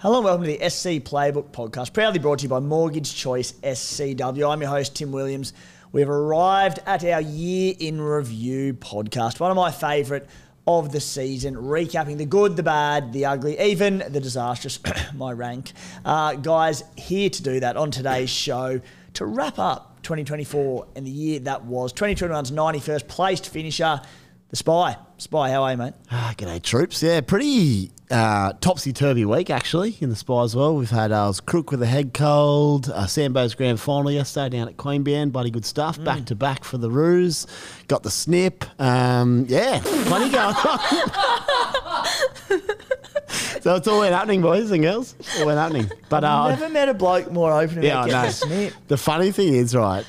Hello and welcome to the SC Playbook podcast, proudly brought to you by Mortgage Choice SCW. I'm your host, Tim Williams. We've arrived at our year in review podcast, one of my favourite of the season, recapping the good, the bad, the ugly, even the disastrous, my rank. Uh, guys, here to do that on today's show to wrap up 2024 and the year that was 2021's 91st placed finisher, the Spy. Spy, how are you, mate? Ah, g'day, troops. Yeah, pretty uh, topsy turvy week actually in the spy as well. We've had uh, Crook with a head cold, uh, Sambo's grand final yesterday down at Queanbeyan. Bloody good stuff. Back to back for the Roos. Got the snip. Um, yeah, plenty going on. so it's all been happening, boys and girls. All been happening. But uh, Never met a bloke more open yeah, about I getting snip. The funny thing is, right,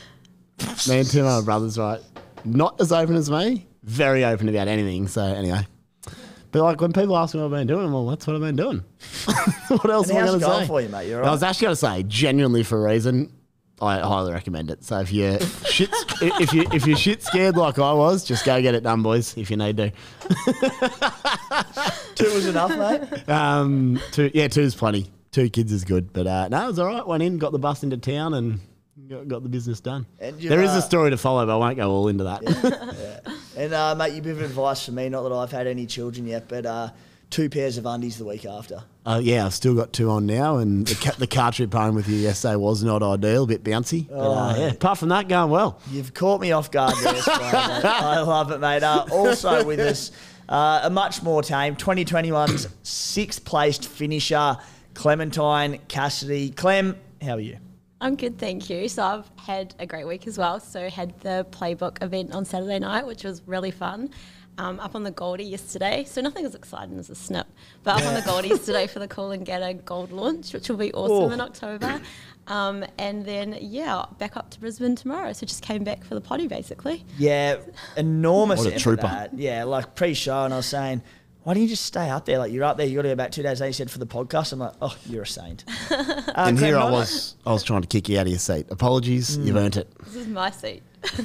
me and two of my brothers, right, not as open as me, very open about anything. So anyway. But like when people ask me what I've been doing, well, that's what I've been doing. what else am I going to say? for you, mate? You all I was actually going to say, genuinely for a reason, I highly recommend it. So if you shit, if you if you're shit scared like I was, just go get it done, boys. If you need to. Two was enough, mate. Um, two, yeah, two's plenty. Two kids is good, but uh, no, it was all right. Went in, got the bus into town, and got, got the business done. And you, There is uh, a story to follow, but I won't go all into that. And uh, mate, you bit of advice for me. Not that I've had any children yet, but uh, two pairs of undies the week after. Uh, yeah, I've still got two on now, and the, ca- the car trip home with you yesterday was not ideal, a bit bouncy. But, uh, Oh. yeah, apart from that, going well. You've caught me off guard there. I love it, mate. Uh, also with us, uh, a much more tame 2021's sixth placed finisher, Clementine Cassidy. Clem, how are you? I'm good, thank you. So I've had a great week as well. So had the playbook event on Saturday night, which was really fun. Um, up on the Goldie yesterday. So nothing as exciting as a snip, but up on the Goldie yesterday for the Coolangatta Gold launch, which will be awesome Oh. in October. Um, and then yeah, back up to Brisbane tomorrow. So just came back for the potty basically. Yeah, enormous. What a trooper. that. Yeah, like pre-show, and I was saying, why don't you just stay up there? Like you're up there, you got to go back two days. later. you said for the podcast. I'm like, oh, you're a saint. Uh, and here I was, I was trying to kick you out of your seat. Apologies, you've earned it. This is my seat.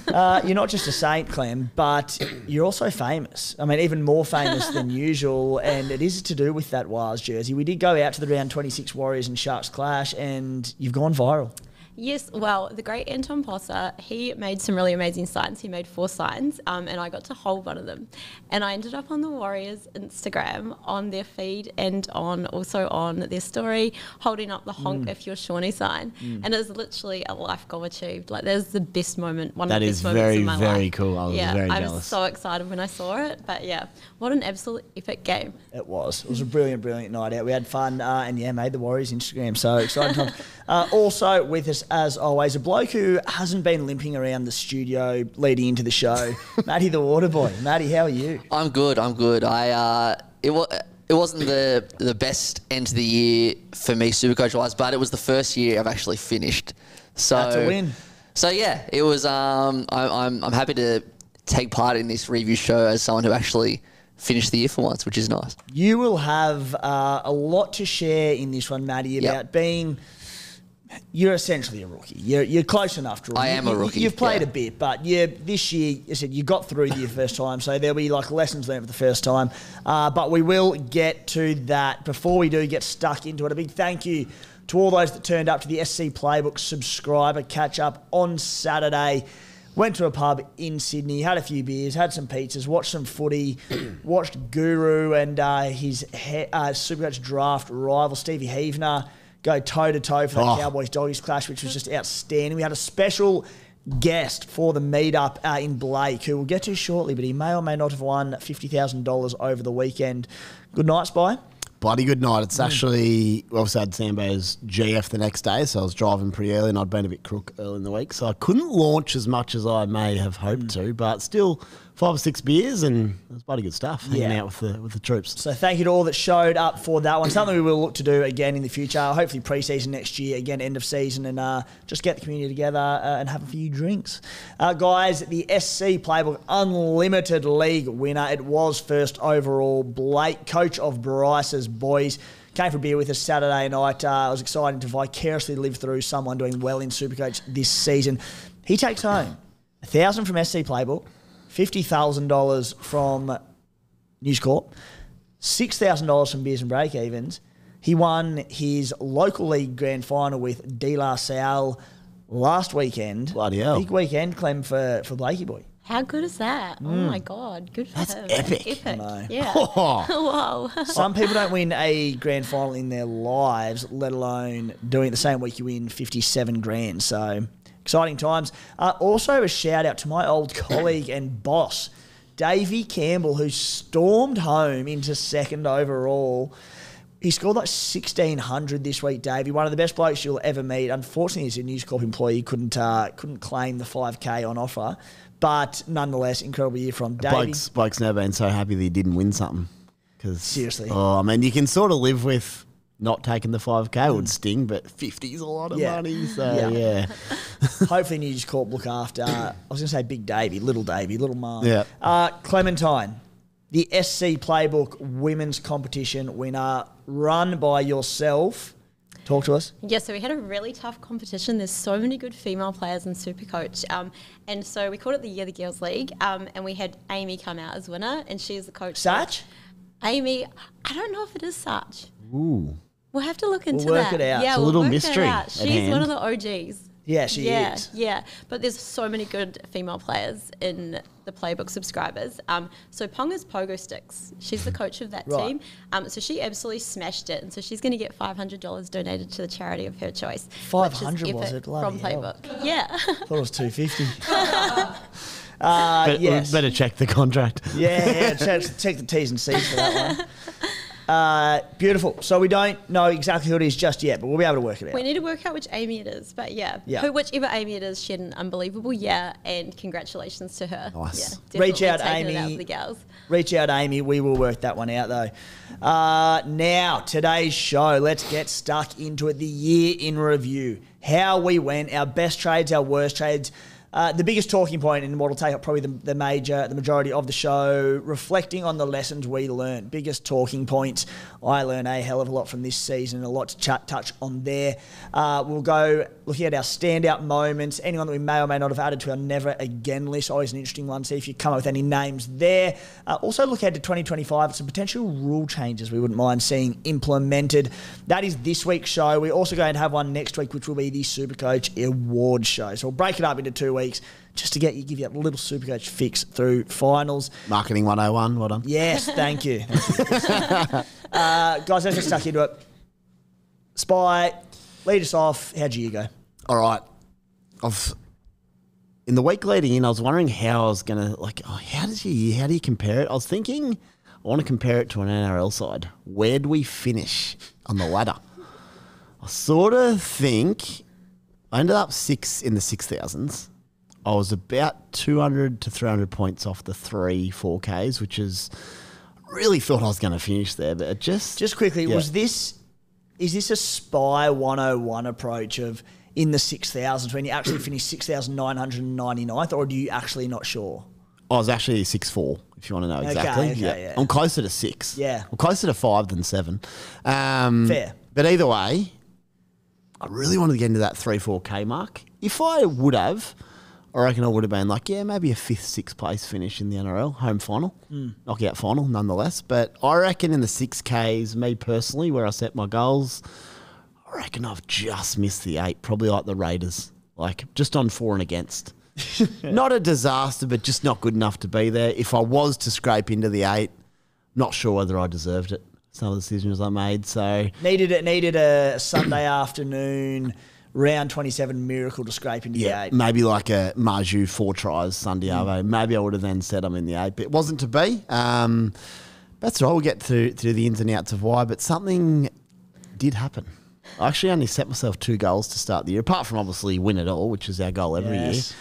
Uh, you're not just a saint, Clem, but you're also famous. I mean, even more famous than usual, and it is to do with that Wires jersey. We did go out to the round 26 Warriors and Sharks clash, and you've gone viral. Yes, well, the great Anton Posser, he made some really amazing signs. He made four signs, um, and I got to hold one of them. And I ended up on the Warriors Instagram, on their feed, and on also on their story, holding up the Mm. honk if you're Shawnee sign. And it was literally a life goal achieved. Like, that was the best moment, one That of the best moments very, in my very life. cool. I was yeah, very I jealous. was so excited when I saw it. But yeah, what an absolute epic game. It was. It was a brilliant, brilliant night out. We had fun, uh, and yeah, made the Warriors Instagram. So exciting times. Uh, also with us, as always, a bloke who hasn't been limping around the studio leading into the show, Matty the Water Boy. Matty, how are you? I'm good. I'm good. I uh, it was it wasn't the the best end to the year for me, Supercoach wise, but it was the first year I've actually finished. So That's a win. So yeah, it was. Um, I, I'm I'm happy to take part in this review show as someone who actually finished the year for once, which is nice. You will have uh, a lot to share in this one, Matty, about Yep. being. You're essentially a rookie. You're, you're close enough to. I am a rookie, You've played yeah. a bit, but yeah, this year, you said you got through the first time, so there'll be like lessons learned for the first time. Uh, but we will get to that before we do get stuck into it. A big thank you to all those that turned up to the SC Playbook subscriber catch up on Saturday. Went to a pub in Sydney, had a few beers, had some pizzas, watched some footy, watched Guru and uh, his he- uh, Supercoach draft rival Stevie Heavner go toe to toe for that Oh. Cowboys Doggies clash, which was just outstanding. We had a special guest for the meetup uh, in Blake, who we'll get to shortly, but he may or may not have won fifty thousand dollars over the weekend. Good night, Spy. Bloody good night. It's actually, we also had Sambo's GF the next day, so I was driving pretty early and I'd been a bit crook early in the week. So I couldn't launch as much as I may have hoped to, but still five or six beers and it was bloody good stuff hanging Yeah. out with the, with the troops. So thank you to all that showed up for that one. Something we will look to do again in the future. Hopefully pre-season next year, again end of season, and uh, just get the community together uh, and have a few drinks. Uh, guys, the SC Playbook Unlimited League winner. It was first overall. Blake, coach of Bryce's boys. Came for a beer with us Saturday night. Uh, I was excited to vicariously live through someone doing well in Supercoach this season. He takes home a thousand from SC Playbook, fifty thousand dollars from News Corp, six thousand dollars from beers and break evens, He won his local league grand final with De La Salle last weekend. Bloody hell. Big weekend, Clem, for, for Blakey boy. How good is that? Oh mm. my god, good for That's him. epic. Epic. know. Yeah. Oh, Whoa. Some people don't win a grand final in their lives, let alone doing it the same week you win 57 grand. So exciting times. Uh, also, a shout out to my old colleague and boss, Davey Campbell, who stormed home into second overall. He scored like 1600 this week, Davey. One of the best blokes you'll ever meet. Unfortunately, as a News Corp employee, he couldn't uh, couldn't claim the 5k on offer. But nonetheless, incredible year from Davey. Blokes, blokes never been so happy that he didn't win something. Cause, Seriously. Oh, I mean, you can sort of live with not taking the 5K. It would sting, but 50 is a lot of Yeah. money. So, Yeah. yeah. Hopefully, News Corp look after. I was going to say Big Davey, Little Davey, Little Mark. Yeah. Uh, Clementine, the SC Playbook Women's Competition winner, run by yourself. Talk to us. Yeah, so we had a really tough competition. There's so many good female players in Supercoach. Um, and so we called it the Year of the Girls League. Um, and we had Amy come out as winner, and she's the coach. Satch? Amy, I don't know if it is Satch. Ooh. We'll have to look into we'll work that. it out. Yeah, It's a we'll little work that mystery out. at She's one of the OGs. Yeah, she yeah, is. Yeah, but there's so many good female players in the playbook subscribers. Um, so Ponga's Pogo Sticks, she's the coach of that Right. team. Um, so she absolutely smashed it, and so she's going to get $500 donated to the charity of her choice. 500 was it? Bloody from hell. Playbook? Yeah. thought it was 250. uh, yes. Better check the contract. Yeah, yeah check, check the T's and C's for that one. Uh, beautiful. So we don't know exactly who it is just yet, but we'll be able to work it out. we need to work out which Amy it is, but yeah, Yeah. Who, whichever Amy it is, she had an unbelievable year, and congratulations to her. Nice. Yeah, Reach out, It out Amy. the gals. Reach out, Amy. We will work that one out, though. Uh, now, today's show, let's get stuck into it. The year in review. How we went, our best trades, our worst trades. Uh, the biggest talking point, and what will take up probably the, the major, the majority of the show, reflecting on the lessons we learned. Biggest talking points. I learned a hell of a lot from this season, a lot to chat, touch on there. Uh, we'll go looking at our standout moments, anyone that we may or may not have added to our never again list. Always an interesting one. See if you come up with any names there. Uh, also, look ahead to 2025. Some potential rule changes we wouldn't mind seeing implemented. That is this week's show. We're also going to have one next week, which will be the Supercoach Award Show. So we'll break it up into two weeks just to get you, give you a little super coach fix through finals. Marketing 101. Well done. Yes, thank you. uh, guys, let's get stuck into it. Spy, lead us off. How'd you go? All right. I've in the week leading in, I was wondering how I was gonna like. Oh, how does you how do you compare it? I was thinking I want to compare it to an NRL side. Where do we finish on the ladder? I sort of think I ended up six in the six thousands. I was about two hundred to three hundred points off the three four Ks, which is really thought I was going to finish there, but it just Just quickly, Yeah. was this is this a spy 101 approach of in the 6,000s when you actually finished 6,999th, or do you actually not sure? I was actually six four. If you want to know Okay, exactly, okay, yeah. I'm closer to six. Yeah. I'm closer to five than seven. Um, Fair. But either way, I really wanted to get into that three four k mark. If I would have, I reckon I would have been like, yeah, maybe a fifth, sixth place finish in the NRL home final, Hmm. knockout final, nonetheless. But I reckon in the six Ks, me personally, where I set my goals, I reckon I've just missed the eight, probably like the Raiders, like just on for and against. not a disaster, but just not good enough to be there. If I was to scrape into the eight, not sure whether I deserved it. Some of the decisions I made. So Needed it. Needed a Sunday afternoon round 27 miracle to scrape into yeah, the eight. maybe like a Marju four tries Sunday Arvo. Maybe I would have then said I'm in the eight, but it wasn't to be. Um, that's right. We'll get to, to the ins and outs of why, but something did happen. I actually only set myself two goals to start the year, apart from obviously win it all, which is our goal every year. It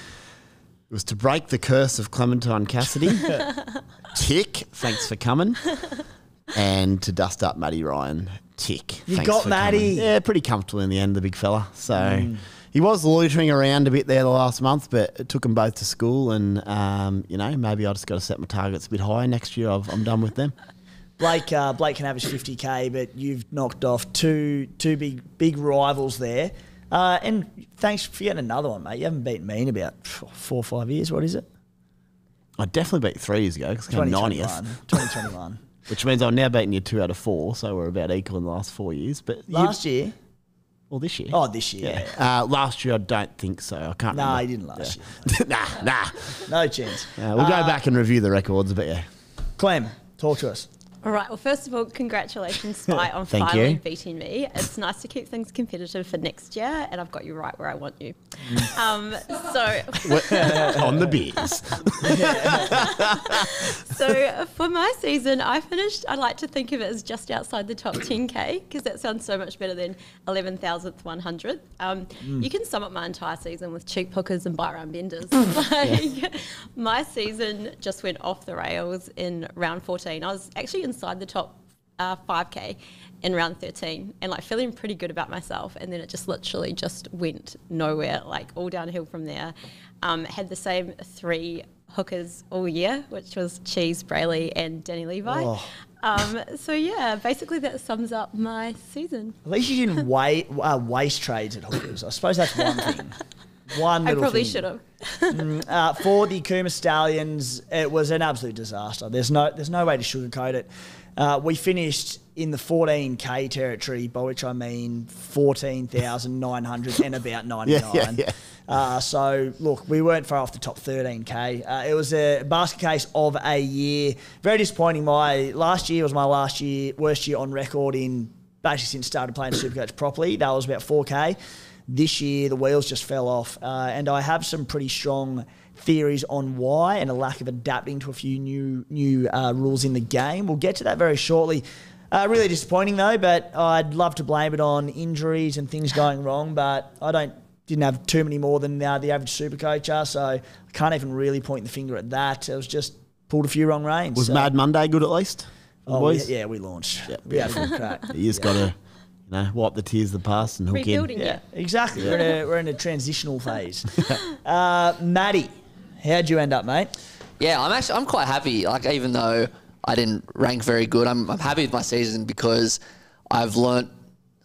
was to break the curse of Clementine Cassidy. Tick, thanks for coming. And to dust up Matty Ryan. Tick. You thanks got Matty. coming. Yeah, pretty comfortable in the end, the big fella. So he was loitering around a bit there the last month, but it took them both to school. And, um, you know, maybe I just got to set my targets a bit higher next year. I've, I'm done with them. Blake uh, Blake can average 50k, but you've knocked off two two big big rivals there. Uh, and thanks for getting another one, mate. You haven't beaten me in about four or five years. What is it? I definitely beat three years ago because I came 90th. 2021. Which means I'm now beaten you two out of four, so we're about equal in the last four years. But you- Last year? or this year. Oh, this year. Uh, last year, I don't think so. I can't. Nah, remember. he didn't last nah, nah. No chance. Uh, we'll go back and review the records, but yeah. Clem, talk to us. All right. Well, first of all, congratulations, Spy, on Thank finally you. beating me. It's nice to keep things competitive for next year, and I've got you right where I want you. Um, so, on the beers. so for my season, I finished. I like to think of it as just outside the top 10k because that sounds so much better than 11,000th, 100th. Um, Mm. You can sum up my entire season with cheek hookers and bye round benders. like, my season just went off the rails in round 14. I was actually inside the top uh, 5k in round 13 and like feeling pretty good about myself and then it just literally just went nowhere like all downhill from there um, had the same three hookers all year which was cheese brailey and danny levi Oh. um, so yeah basically that sums up my season At least you didn't wait, uh, waste trades at hookers. I suppose that's one thing. One i probably should have Uh, for the Kuma Stallions, it was an absolute disaster. There's no, there's no way to sugarcoat it. Uh, we finished in the 14k territory, by which I mean 14,900 and about 99. Yeah, yeah, yeah. Uh, so look, we weren't far off the top 13k. Uh, it was a basket case of a year. Very disappointing. My last year was my last year, worst year on record in basically since started playing Supercoach properly. That was about 4k. This year, the wheels just fell off, uh, and I have some pretty strong theories on why and a lack of adapting to a few new new uh, rules in the game. We'll get to that very shortly. Uh, really disappointing though, but I'd love to blame it on injuries and things going wrong, but I don't didn't have too many more than uh, the average super coacher, so I can't even really point the finger at that. It was just pulled a few wrong reins. Was so- Mad Monday good at least? Oh, we, yeah, we launched. we had a good crack. You just got to, you know, wipe the tears of the past and hook rebuilding in. Yeah, it exactly. We're, in a, we're in a transitional phase. uh, Maddie, how'd you end up, mate? Yeah, I'm actually I'm quite happy. Like even though I didn't rank very good, I'm I'm happy with my season because I've learnt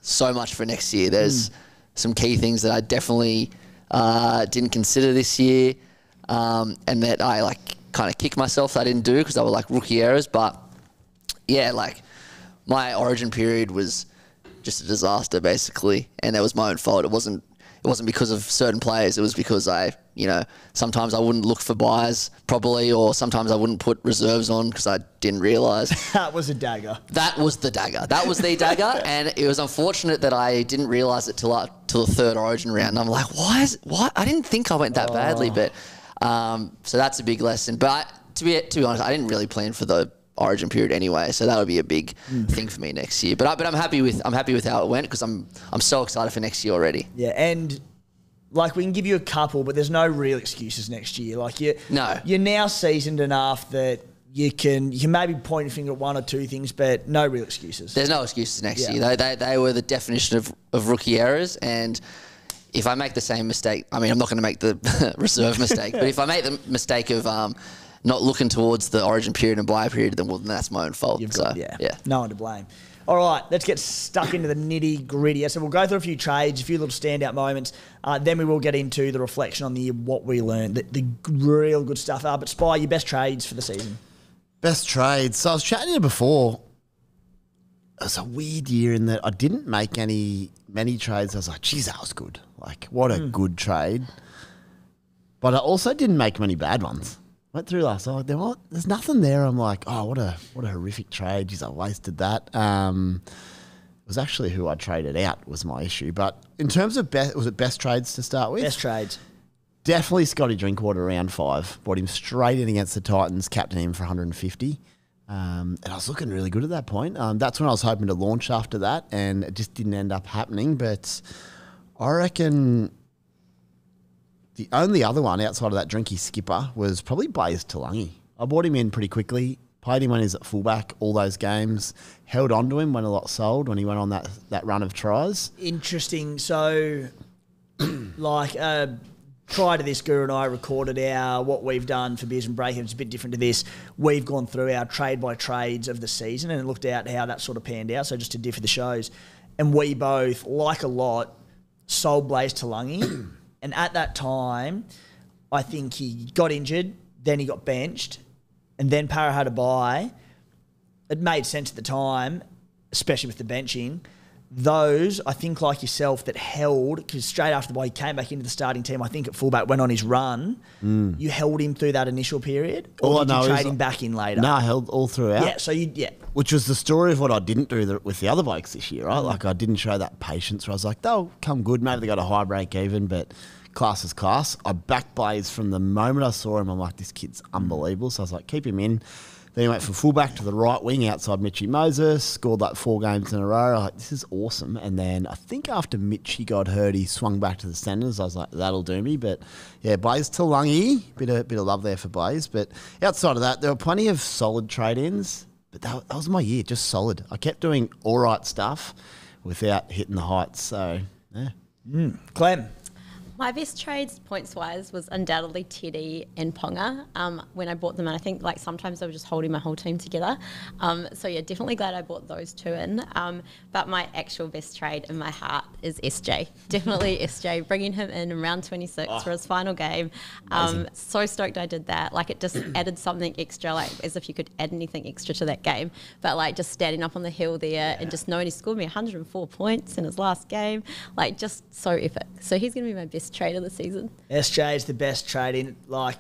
so much for next year. There's some key things that I definitely uh, didn't consider this year, um, and that I like kind of kicked myself that I didn't do because they were like rookie errors. But yeah, like my origin period was just a disaster basically, and that was my own fault. It wasn't it wasn't because of certain players. It was because I, you know, sometimes I wouldn't look for byes properly, or sometimes I wouldn't put reserves on because I didn't realise. That was a dagger. That was the dagger. That was the dagger, and it was unfortunate that I didn't realise it till uh, till the third Origin round. And I'm like, why is why? I didn't think I went that badly, but um, so that's a big lesson. But to be to be honest, I didn't really plan for the Origin period anyway, so that would be a big thing for me next year. But I, but I'm happy with I'm happy with how it went because I'm I'm so excited for next year already. Yeah, and like we can give you a couple, but there's no real excuses next year. Like you, No. you're now seasoned enough that you can you can maybe point a finger at one or two things, but no real excuses. There's no excuses next Yeah. year. They, they, they were the definition of, of rookie errors. And if I make the same mistake, I mean, I'm not going to make the reserve mistake, but if I make the mistake of um, not looking towards the origin period and bye period, then well, then that's my own fault. You've so, got yeah, yeah. no one to blame. All right, let's get stuck into the nitty gritty. So we'll go through a few trades, a few little standout moments. Uh, then we will get into the reflection on the year, what we learned, the, the real good stuff. Uh, but Spy, your best trades for the season. Best trades. So I was chatting to you before. It was a weird year in that I didn't make any many trades. I was like, geez, that was good. Like, what a good trade. But I also didn't make many bad ones. Went through last night. There was, there's nothing there. I'm like, oh, what a what a horrific trade. Geez, I wasted that. Um, it was actually who I traded out was my issue. But in terms of best, was it best trades to start with? Best trades. Definitely Scotty Drinkwater round five. Brought him straight in against the Titans, captain him for 150. Um, and I was looking really good at that point. Um, that's when I was hoping to launch after that, and it just didn't end up happening. But I reckon the only other one outside of that drinky skipper was probably Blaize Talagi. I bought him in pretty quickly, played him when he was at fullback all those games, held on to him when a lot sold when he went on that, that run of tries. Interesting. So, like, uh, prior to this, Guru and I recorded our what we've done for Beers and Breakups. It's a bit different to this. We've gone through our trade by trades of the season and looked at how that sort of panned out. So, just to differ the shows. And we both, like a lot, sold Blaize Talagi. And at that time, I think he got injured, then he got benched, and then Parra had a bye. it made sense at the time, especially with the benching. Those, I think, like yourself, that held because straight after the bye, he came back into the starting team. I think at fullback went on his run. Mm. You held him through that initial period, or All I did you trade him back in later? No, I held all throughout. Yeah, so you yeah. Which was the story of what I didn't do the, with the other blokes this year, right? Mm. Like I didn't show that patience where I was like, they'll come good. Maybe they got a high break even, but class is class. I backed Blaize from the moment I saw him. I'm like, this kid's unbelievable. So I was like, keep him in. Then he went from fullback to the right wing outside Mitchy Moses, scored like four games in a row. Like, this is awesome. And then I think after Mitchy got hurt, he swung back to the centres. I was like, that'll do me. But yeah, Blaize Talagi, bit of, bit of love there for Blaize. But outside of that, there were plenty of solid trade ins. But that, that was my year, just solid. I kept doing all right stuff without hitting the heights. So, yeah. Hmm. Clem, My best trades points wise was undoubtedly Teddy and Ponga um, when I bought them. And I think like sometimes I was just holding my whole team together. Um, so yeah, definitely glad I bought those two in. Um, but my actual best trade in my heart is SJ. Definitely SJ. Bringing him in in round 26 for his final game. Um, so stoked I did that. Like it just added something extra, like as if you could add anything extra to that game. But like just standing up on the hill there and just knowing he scored me 104 points in his last game, like just so epic. So he's going to be my best trade of the season. SJ is the best trade in. Like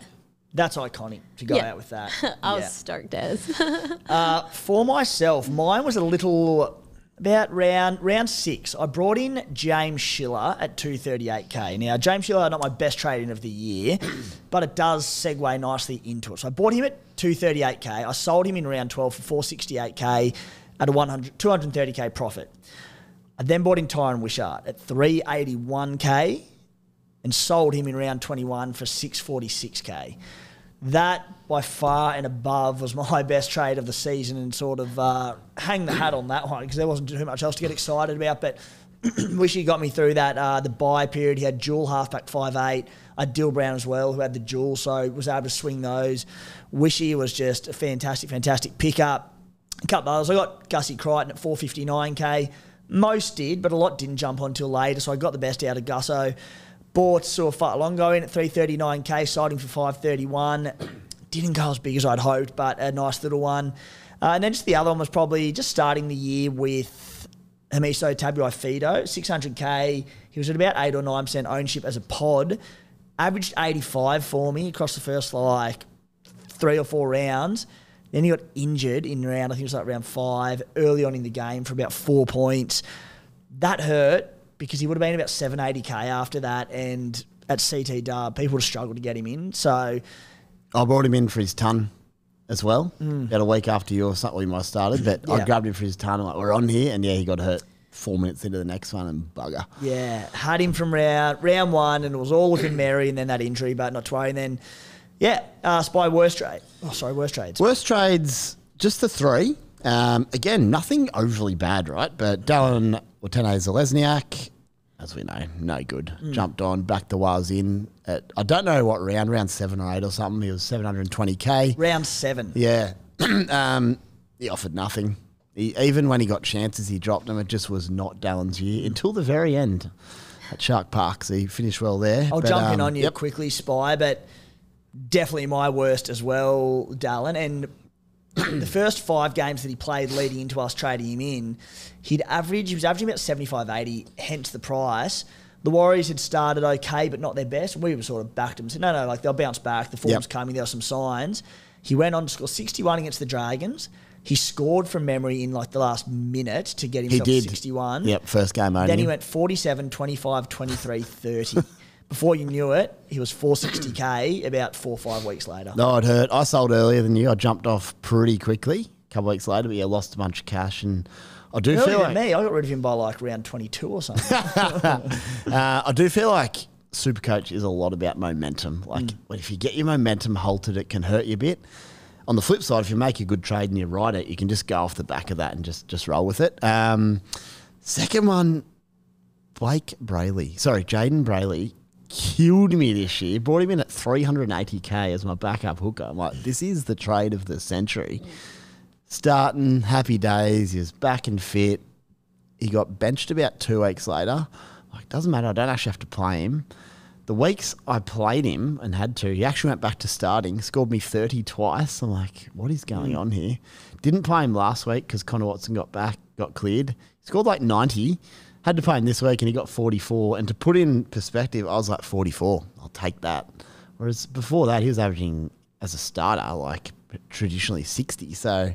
that's iconic to go Yeah. out with that. I Yeah. was stoked as. Uh, for myself, mine was a little about round round six. I brought in James Schiller at two thirty eight k. Now James Schiller not my best trading of the year, but it does segue nicely into it. So I bought him at two thirty eight k. I sold him in round twelve for four sixty eight k at a 100, 230 k profit. I then bought in Tyran Wishart at three eighty one k and sold him in round 21 for 646k. That by far and above was my best trade of the season and sort of uh, hang the hat on that one because there wasn't too much else to get excited about. But wish he got me through that uh, the bye period. He had dual halfback five eight. Dill Brown as well, who had the dual, so was able to swing those. Wishy was just a fantastic, fantastic pickup. A couple others. I got Gussie Crichton at 459k. Most did, but a lot didn't jump on till later, so I got the best out of Gusso. Bought Suafatalongo in at 339k, sold him for 531. Didn't go as big as I'd hoped, but a nice little one. Uh, and then just the other one was probably just starting the year with Hamiso Tabuai-Fidow, 600k. He was at about 8 or 9% ownership as a pod. Averaged 85 for me across the first like three or four rounds. Then he got injured in round, I think it was like round five, early on in the game for about four points. That hurt because he would have been about 780k after that. And at CT Dub, people would have struggled to get him in. So I brought him in for his ton as well. About a week after you or something, we might have started. But Mm. Yeah. I grabbed him for his ton. I'm like, we're on here. And yeah, he got hurt four minutes into the next one and bugger. Yeah, had him from round round one, and it was all looking merry, and then that injury, but not to worry. And then, yeah, uh, spy worst trade. Oh, sorry, worst trades. Worst trades, just the three. Um, again, nothing overly bad, right? But Dallin Watene-Zelezniak, as we know, no good. Jumped on, back the was in at, I don't know what round, round seven or eight or something. He was 720k. Round seven. Yeah. um, he offered nothing. He, even when he got chances, he dropped them. It just was not Dallin's year until the very end at Shark Park. So he finished well there. I'll But, jump in um, on you yep. quickly, Spy, but definitely my worst as well, Dallin. And the first five games that he played leading into us trading him in, he'd average, he was averaging about 75 80, hence the price. The Warriors had started okay, but not their best. We were sort of backed them. Said, no, no, like they'll bounce back. The form's Yep. coming. There are some signs. He went on to score 61 against the Dragons. He scored from memory in like the last minute to get He himself did. 61. Yep, first game only. Then he went 47, 25, 23, 30. Before you knew it, he was 460k about four or five weeks later. No, it hurt. I sold earlier than you. I jumped off pretty quickly a couple weeks later, but yeah, lost a bunch of cash. And I do Earlier feel like me, I got rid of him by like round 22 or something. uh, I do feel like Supercoach is a lot about momentum. Like Mm. if you get your momentum halted, it can hurt you a bit. On the flip side, if you make a good trade and you ride it, you can just go off the back of that and just just roll with it. Um, second one, Blake Brailey. Sorry, Jayden Brailey killed me this year. Brought him in at 380k as my backup hooker. I'm like, this is the trade of the century. Starting happy days. He was back and fit. He got benched about two weeks later. Like, doesn't matter. I don't actually have to play him. the weeks I played him and had to, he actually went back to starting, scored me 30 twice. I'm like, what is going Mm. on here? Didn't play him last week because Connor Watson got back, got cleared. He scored like 90. Had to play him this week and he got 44. And to put in perspective, I was like 44. I'll take that. Whereas before that, he was averaging as a starter like traditionally 60. So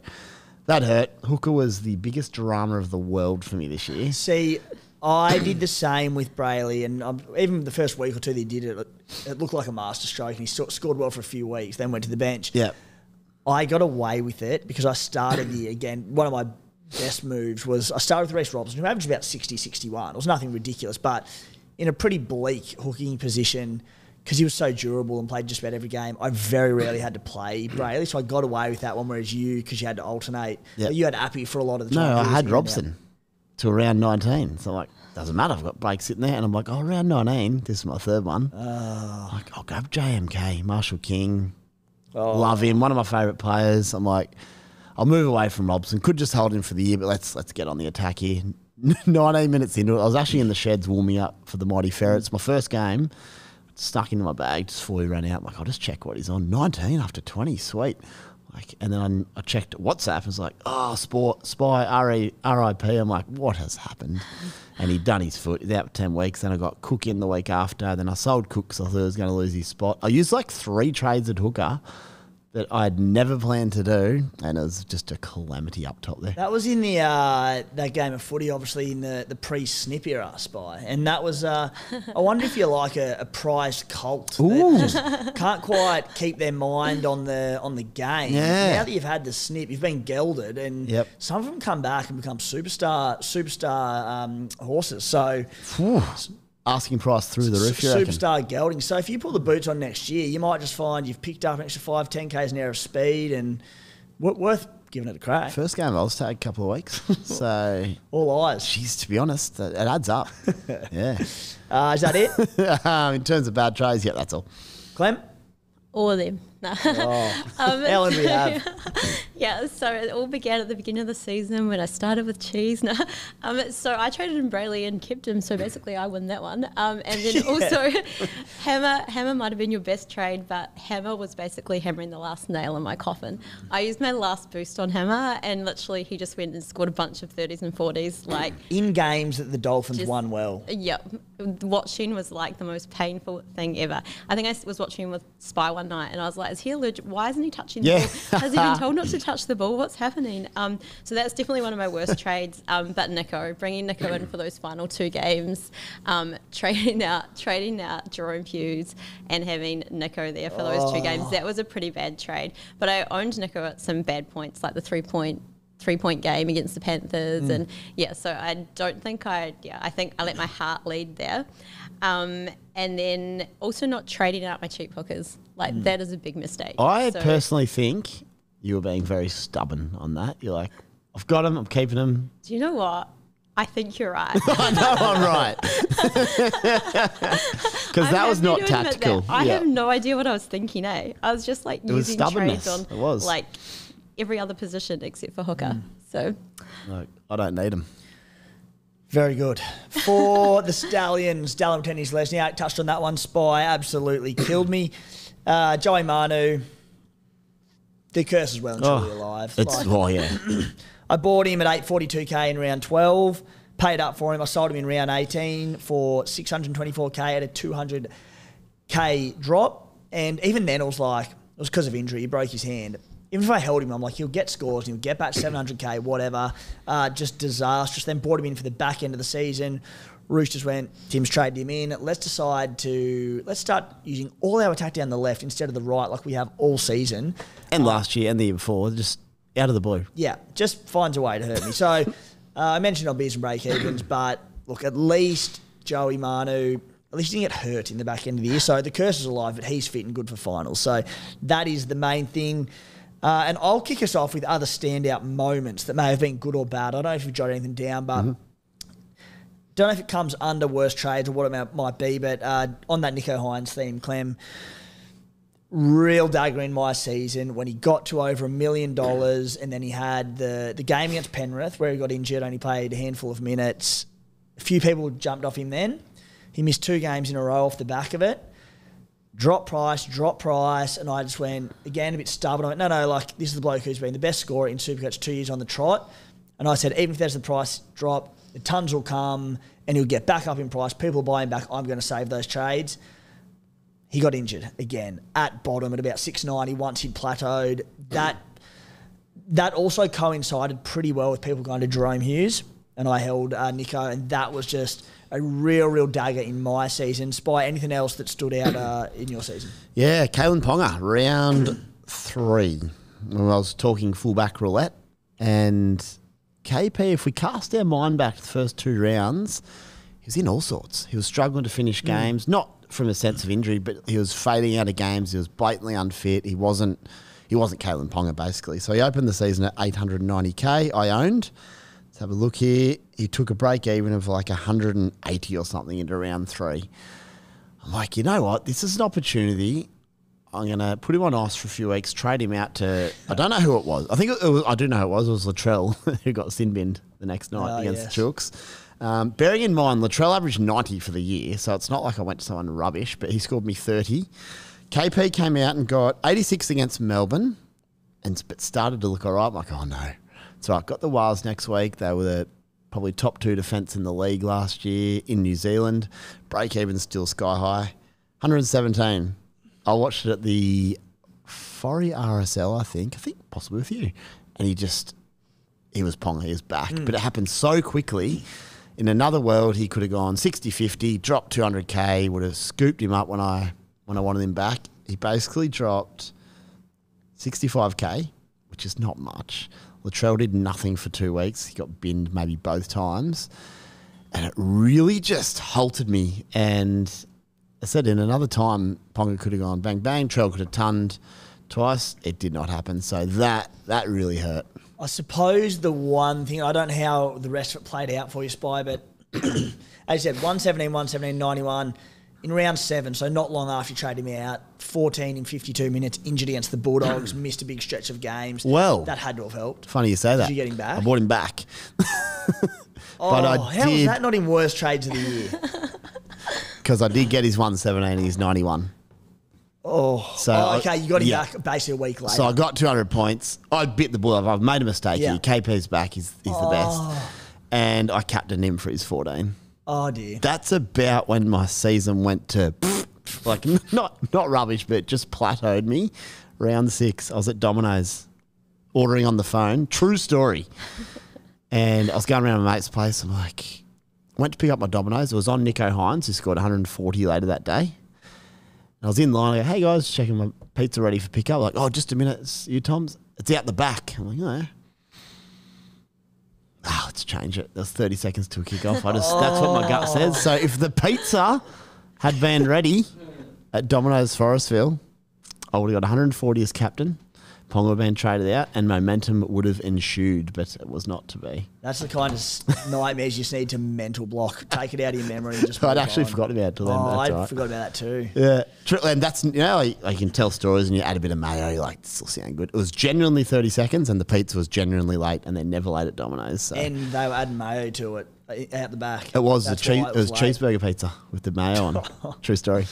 that hurt. Hooker was the biggest drama of the world for me this year. See, I did the same with Brailey, and um, even the first week or two that he did it, it looked like a masterstroke, and he scored well for a few weeks, then went to the bench. Yeah. I got away with it because I started the again. One of my best moves was I started with Reece Robson, who averaged about 60, 61. It was nothing ridiculous, but in a pretty bleak hooking position because he was so durable and played just about every game. I very rarely had to play Brailey, so I got away with that one. Whereas you, because you had to alternate, Yeah. you had Appy for a lot of the time. No. I had out. Robson to around 19. So I'm like, doesn't matter. I've got Blake sitting there. And I'm like, oh, around 19. This is my third one. Ah. like, I'll grab JMK, Marshall King. Oh. Love him. One of my favourite players. I'm like, I'll move away from Robson. Could just hold him for the year, but let's let's get on the attack here. 19 minutes into it, I was actually in the sheds warming up for the Mighty Ferrets. My first game, stuck into my bag just before we ran out. Like, I'll just check what he's on. 19 after 20, sweet. Like, and then I, I checked WhatsApp. and was like, oh, sport, spy, RIP. I'm like, what has happened? And he'd done his foot. He's out for 10 weeks. Then I got Cook in the week after. Then I sold Cook because I thought I was going to lose his spot. I used like three trades at hooker that I'd never planned to do. And it was just a calamity up top there. That was in the uh, that game of footy, obviously in the, the pre snip era, spy, and that was. Uh, I wonder if you're like a, a prized cult that just can't quite keep their mind on the on the game. Yeah. Now that you've had the snip, you've been gelded, and Yep. some of them come back and become superstar superstar um, horses. So Whew. Asking price through the roof, you superstar gelding. So if you pull the boots on next year, you might just find you've picked up an extra five, 10 k's an hour of speed, and w- worth giving it a crack. First game I was tagged a couple of weeks. so, All eyes. geez, to be honest, it it adds up. yeah. Uh, is that it, um, in terms of bad trades, yeah, that's all. Clem? All of them. No. Oh, Um, Ellen, we have. yeah, so it all began at the beginning of the season when I started with cheese. No. Um, so I traded in Brailey and kept him, so basically I won that one. Um, and then also, Hammer Hammer might have been your best trade, but Hammer was basically hammering the last nail in my coffin. I used my last boost on Hammer, and literally he just went and scored a bunch of 30s and 40s. Like, in games that the Dolphins Just- won well. Yep. Watching was like the most painful thing ever. I think I was watching with Spy one night and I was like, is he allergic? Why isn't he touching Yeah. the ball? Has he been told not to touch the ball? What's happening? Um, so that's definitely one of my worst trades. Um, but Nicho, bringing Nicho in for those final two games, um, trading out, trading out Jahrome Hughes and having Nicho there for those two games, that was a pretty bad trade. But I owned Nicho at some bad points, like the three point three point game against the Panthers. And yeah, so I don't think I, yeah, I think I let my heart lead there. Um, and then also not trading out my cheap hookers. Like that is a big mistake. I So- personally think you were being very stubborn on that. You're like, I've got him, I'm keeping him. Do you know what? I think you're right. I know I'm right. Because that I'm was not to admit that. tactical. I Yeah. have no idea what I was thinking, eh? I was just like was using trades on It was. like every other position except for hooker. So Like, I don't need him. Very good. For the Stallions, Dallin Tennis Lesniak touched on that one. Spy absolutely killed me. Uh, Joey Manu, the curse is well and truly alive. It's, Like, oh, yeah. I bought him at 842k in round 12, paid up for him. I sold him in round 18 for 624k at a 200k drop. And even then, it was like, it was because of injury. He broke his hand. Even if I held him, I'm like, he'll get scores and he'll get back 700k, whatever. Uh, just disastrous. Then bought him in for the back end of the season. Roosters went, Tim's traded him in. Let's decide to, let's start using all our attack down the left instead of the right like we have all season. And last year and the year before, just out of the blue. Yeah, just finds a way to hurt me. So uh, I mentioned on beers and break evens, but look, at least Joey Manu, at least he didn't get hurt in the back end of the year. So the curse is alive, but he's fit and good for finals. So that is the main thing. Uh, and I'll kick us off with other standout moments that may have been good or bad. I don't know if you've jotted anything down, but don't know if it comes under worst trades or what it might- be. But uh, on that Nicho Hynes theme, Clem, real dagger in my season when he got to over a million dollars and then he had the, the game against Penrith where he got injured, only played a handful of minutes. A few people jumped off him then. He missed two games in a row off the back of it. Drop price, drop price, and I just went again a bit stubborn. I went, no, no, like this is the bloke who's been the best scorer in Supercoach two years on the trot. And I said, even if there's the price drop, the tons will come and he'll get back up in price. People will buy him back. I'm going to save those trades. He got injured again at bottom at about 690 once he'd plateaued. That that also coincided pretty well with people going to Jahrome Hughes, and I held uh, Nicho, and that was just a real, real dagger in my season. Spy anything else that stood out uh, in your season? Yeah, Kalyn Ponga, round three. When I was talking fullback roulette, and KP, if we cast our mind back to the first two rounds, he was in all sorts. He was struggling to finish hmm. games, not from a sense of injury, but he was fading out of games. He was blatantly unfit. He wasn't. He wasn't Kalyn Ponga basically. So he opened the season at 890k. I owned. Let's have a look here. He took a break even of like 180 or something into round three. I'm like, you know what? This is an opportunity. I'm going to put him on ice for a few weeks, trade him out to. I don't know who it was. I think it was, I do know who it was. It was Latrell who got sin binned the next night Oh, against yes. the Chooks. Um, bearing in mind, Latrell averaged 90 for the year, so it's not like I went to someone rubbish, but he scored me 30. KP came out and got 86 against Melbourne, and but started to look all right. I'm like, oh no. So I got the Wales next week. They were the probably top two defence in the league last year in New Zealand. Break even still sky high. 117. I watched it at the Forey RSL, I think. I think possibly with you. And he just, he was Ponga, he was back. Hmm. But it happened so quickly. In another world, he could have gone 60 50, dropped 200k, would have scooped him up when I when I wanted him back. He basically dropped 65k, which is not much. Latrell did nothing for two weeks. He got binned maybe both times. And it really just halted me. And I said in another time, Ponga could have gone bang bang. Trell could have tunned twice. It did not happen. So that that really hurt. I suppose the one thing, I don't know how the rest of it played out for you, Spy, but as you said, 117, 117, 91 in round seven, so not long after you traded me out, 14 in 52 minutes, injured against the Bulldogs, missed a big stretch of games. Well- that had to have helped. Funny you say that. you get him back? I bought him back. Oh, But I how was that not in worst trades of the year? Because I did get his 117 and he's 91. Oh, So oh, okay, you got him yeah. back basically a week later. So I got 200 points. I bit the bullet. I've made a mistake Yeah. here. KP's back. He's, he's the best. Oh. And I captained him for his 14. oh dear. That's about when my season went to like not not rubbish, but just plateaued me. Round six, I was at Domino's ordering on the phone. True story. and I was going around my mate's place. I'm like, went to pick up my Domino's. It was on Nicho Hynes, who scored 140 later that day. And I was in line. I go, hey guys, checking my pizza ready for pickup. Like, oh, just a minute. It's you, Tom's. It's out the back. I'm like, oh. Ah, let's change it. There's 30 seconds to a kickoff. I just that's what my gut says. So if the pizza had been ready at Domino's Forestville, I would have got 140 as captain. Have been traded out, and momentum would have ensued, but it was not to be. That's the kind of nightmares you just need to mental block. Take it out of your memory and just. I'd actually on. forgotten about it till then. Oh, I right. forgot about that too. Yeah, true. And that's you know, like, like you can tell stories and you add a bit of mayo. You're like, this will sound good. It was genuinely 30 seconds, and the pizza was genuinely late, and they're never late at Domino's. So. And they were adding mayo to it uh, out the back. it was a That's cheese. why It was, cheeseburger pizza with the mayo on. True story.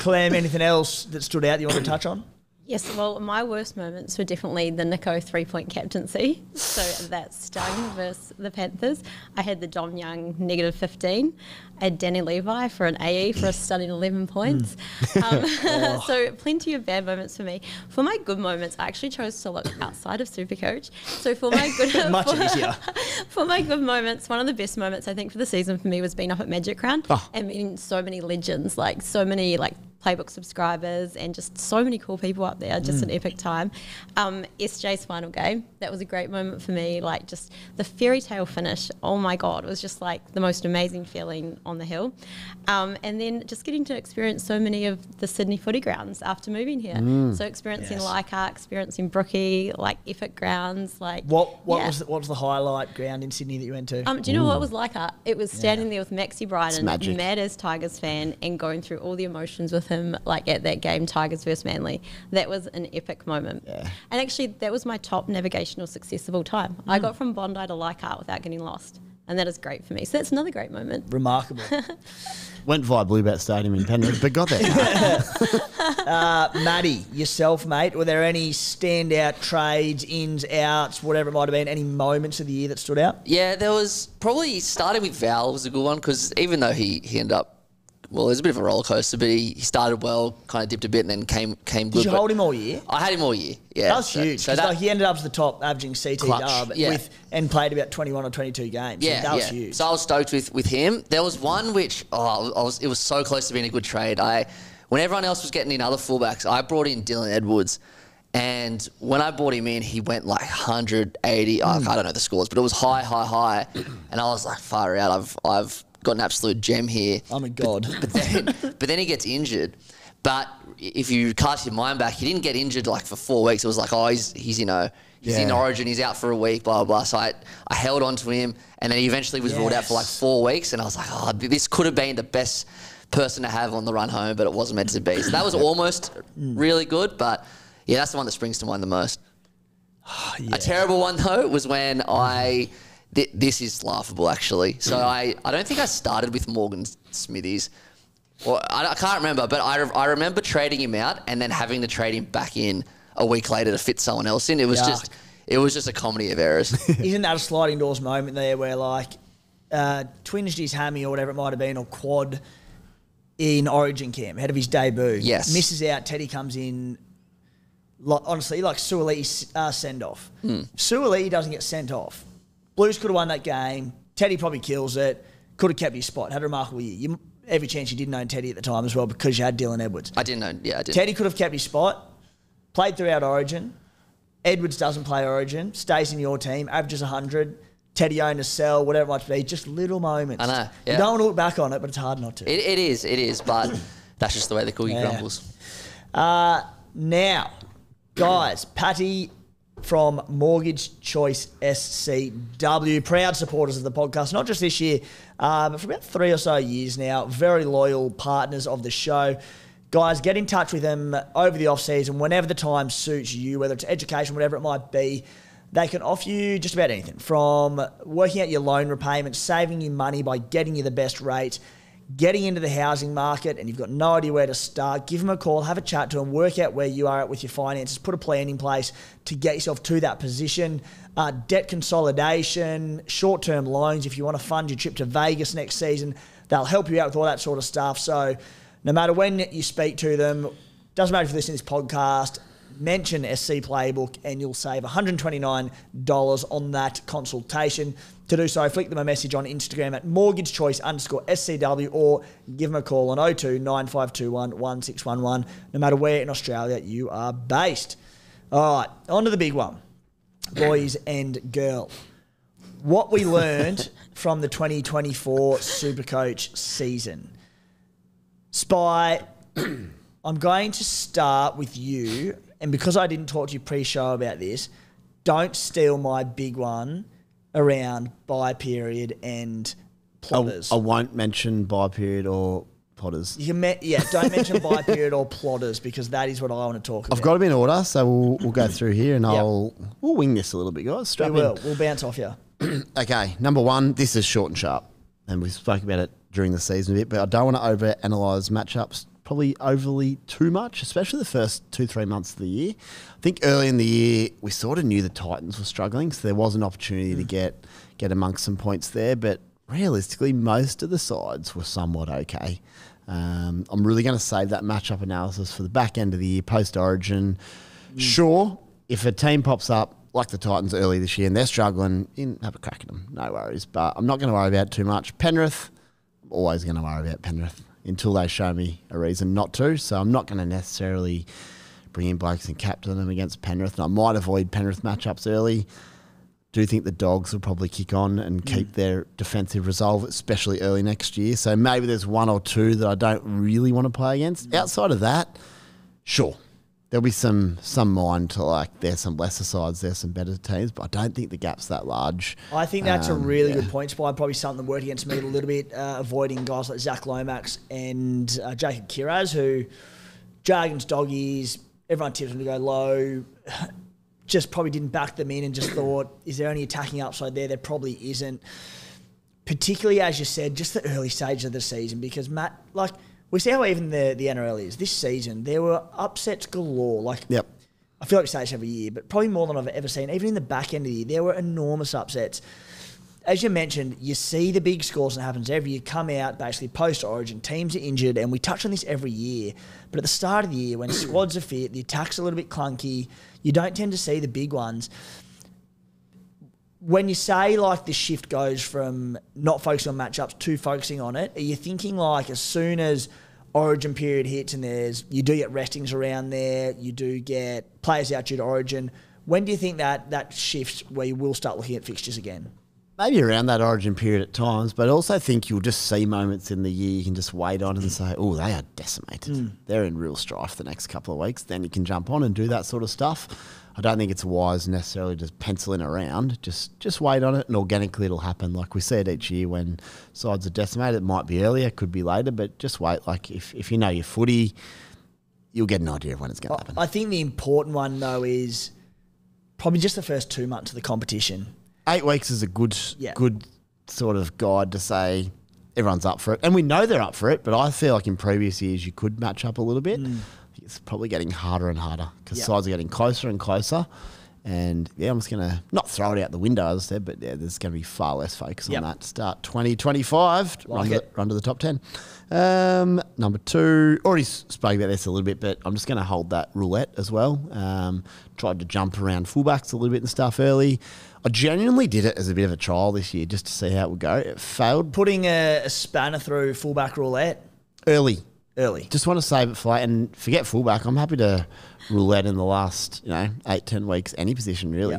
Clem, anything else that stood out that you want to touch on? Yes, well, my worst moments were definitely the Nicho three point captaincy. So that stung versus the Panthers. I had the Dom Young negative 15. I had Danny Levi for an AE for a stunning 11 points. Um, so plenty of bad moments for me. For my good moments, I actually chose to look outside of Supercoach. So for my good Much for, easier. for my good moments, one of the best moments I think for the season for me was being up at Magic Round Oh. and meeting so many legends, like so many like playbook subscribers and just so many cool people up there. Just an epic time. Um, SJ's final game, that was a great moment for me. Like just the fairy tale finish. Oh my god, it was just like the most amazing feeling on the hill. Um, and then just getting to experience so many of the Sydney footy grounds after moving here. So experiencing Yes. Leichhardt, experiencing Brookie, like epic grounds, like What what yeah. was the, what was the highlight ground in Sydney that you went to? Um, do you know what it was like? It was standing there with Maxi Bryden, mad as Tigers fan, and going through all the emotions with him, like at that game, Tigers versus Manly. That was an epic moment. And actually, that was my top navigational success of all time. I mm. got from Bondi to Leichhardt without getting lost. and that is great for me. So that's another great moment. Remarkable. Went via Bluebet Stadium in Penrith, but got there. Uh, Maddie, yourself, mate, were there any standout trades, ins, outs, whatever it might have been, any moments of the year that stood out? Yeah, there was probably starting with Val was a good one because even though he, he ended up, well, it was a bit of a roller coaster, but he, he started well, kind of dipped a bit, and then came came good. Did you hold him all year? I had him all year. Yeah, That was so- huge. So that, like, he ended up as the top, averaging CT Clutch. dub Yeah. with and played about twenty one or twenty two games. yeah, that was huge. So I was stoked with with him. There was one which oh, I was it was so close to being a good trade. I when everyone else was getting in other fullbacks, I brought in Dylan Edwards. And when I brought him in, he went like 180. oh, hmm. I don't know the scores, but it was high, high, high. And I was like, far out. I've I've got an absolute gem here. Oh I'm a god. But then, but then he gets injured. But if you cast your mind back, he didn't get injured like for four weeks. It was like, oh, he's he's you know he's in Origin, he's out for a week, blah blah. blah. So I I held on to him, and then he eventually was ruled out for like four weeks, and I was like, oh, this could have been the best person to have on the run home, but it wasn't meant to be. So that was almost mm. really good, but yeah, that's the one that springs to mind the most. A terrible one though was when mm. I. Th- this is laughable actually. So I, I don't think I started with Morgan Smithies. Well, I, I can't remember, but I, I remember trading him out and then having to trade him back in a week later to fit someone else in. It was Yuck. just it was just a comedy of errors. Isn't that a sliding doors moment there where like uh, twinged his hammy or whatever it might have been or quad in Origin camp ahead of his debut? Yes. Misses out. Teddy comes in. Like, honestly, like Suaalii's uh, send off. Suaalii doesn't get sent off. Blues could have won that game. Teddy probably kills it. Could have kept his spot. Had a remarkable year. You, every chance you didn't own Teddy at the time as well because you had Dylan Edwards. I didn't know. Yeah, I did. Teddy could have kept his spot, played throughout Origin. Edwards doesn't play Origin, stays in your team, averages 100. Teddy owned a sell, whatever it might be. Just little moments. I know, You don't want to look back on it, but it's hard not to. It, it is. It is. But that's just the way the cookie Yeah. crumbles. Uh, now, guys, Patty from Mortgage Choice SCW, proud supporters of the podcast, not just this year, uh, but for about three or so years now, very loyal partners of the show. Guys, get in touch with them over the off season whenever the time suits you, whether it's education, whatever it might be. They can offer you just about anything from working out your loan repayments, saving you money by getting you the best rates, getting into the housing market and you've got no idea where to start, give them a call, have a chat to them, work out where you are at with your finances, put a plan in place to get yourself to that position. Uh, debt consolidation, short term loans, if you want to fund your trip to Vegas next season, they'll help you out with all that sort of stuff. So, no matter when you speak to them, doesn't matter if you listen to this podcast, mention SC Playbook and you'll save $129 on that consultation. To do so, flick them a message on Instagram at mortgage choice underscore SCW or give them a call on 02 9521 1611, no matter where in Australia you are based. All right, on to the big one boys and girl. What we learned from the 2024 Supercoach season. Spy, I'm going to start with you, and because I didn't talk to you pre-show about this, don't steal my big one around bye period and plodders. I won't mention bye period or Potters. you can me- yeah, don't mention bye period or plodders because that is what I want to talk about. I've got them in order, so we'll, we'll go through here and I'll we'll wing this a little bit, guys. We Strap in. will. We'll bounce off you. Okay, number one, this is short and sharp, and we spoke about it during the season a bit, but I don't want to over analyze matchups probably overly too much, especially the first two three months of the year. I think early in the year we sort of knew the Titans were struggling, so there was an opportunity to get get amongst some points there, but realistically, most of the sides were somewhat okay. Um, I'm really going to save that matchup analysis for the back end of the year, post Origin. Sure, if a team pops up like the Titans early this year and they're struggling, in have a crack at them, no worries. But I'm not going to worry about it too much. Penrith, I'm always going to worry about Penrith until they show me a reason not to. So I'm not going to necessarily bring in blokes and captain them against Penrith. And I might avoid Penrith matchups early. Do think the dogs will probably kick on and mm. keep their defensive resolve, especially early next year. So maybe there's one or two that I don't really want to play against. Mm. Outside of that, sure. There'll be some some mind to like there's some lesser sides, there's some better teams, but I don't think the gap's that large. I think that's Um, a really yeah. good point, Spy. Probably something that worked against me a little bit, uh, avoiding guys like Zach Lomax and uh, Jacob Kiraz, who Jargon's doggies, everyone tips them to go low. Just probably didn't back them in and just thought, is there any attacking upside there? There probably isn't. particularly as you said, just the early stage of the season, because Matt, like we see how even the the NRL is this season. There were upsets galore. Like Yep. I feel like we say this every year, but probably more than I've ever seen. Even in the back end of the year, there were enormous upsets. As you mentioned, you see the big scores and it happens every year. Come out basically post Origin, teams are injured, and we touch on this every year. But at the start of the year, when squads are fit, the attack's a little bit clunky. You don't tend to see the big ones. When you say like the shift goes from not focusing on matchups to focusing on it, are you thinking like as soon as Origin period hits and there's you do get restings around there, you do get players out due to Origin. When do you think that that shifts where you will start looking at fixtures again? Maybe around that origin period at times, but I also think you'll just see moments in the year you can just wait on and say, oh, they are decimated. Hmm. They're in real strife the next couple of weeks. Then you can jump on and do that sort of stuff. I don't think it's wise necessarily just penciling around. Just just wait on it and organically it'll happen. Like we see it each year when sides are decimated. It might be earlier, could be later, but just wait. Like if, if you know your footy, you'll get an idea of when it's going to happen. I think the important one though is probably just the first two months of the competition. eight weeks is a good Yeah. good sort of guide to say everyone's up for it, and we know they're up for it. But I feel like in previous years you could match up a little bit. Mm. It's probably getting harder and harder because. Yeah. sides are getting closer and closer. And yeah, I'm just gonna not throw it out the window as I said, but yeah, there's gonna be far less focus Yep. on that. Start 2025, Like run, to, run to the top 10. Um, number two, already spoke about this a little bit, but I'm just going to hold that roulette as well. Um, tried to jump around fullbacks a little bit and stuff early. I genuinely did it as a bit of a trial this year just to see how it would go. It failed Putting a, a spanner through fullback roulette early. Early. Just want to save it for late and forget fullback. I'm happy to roulette in the last, you know, eight, ten weeks, any position really.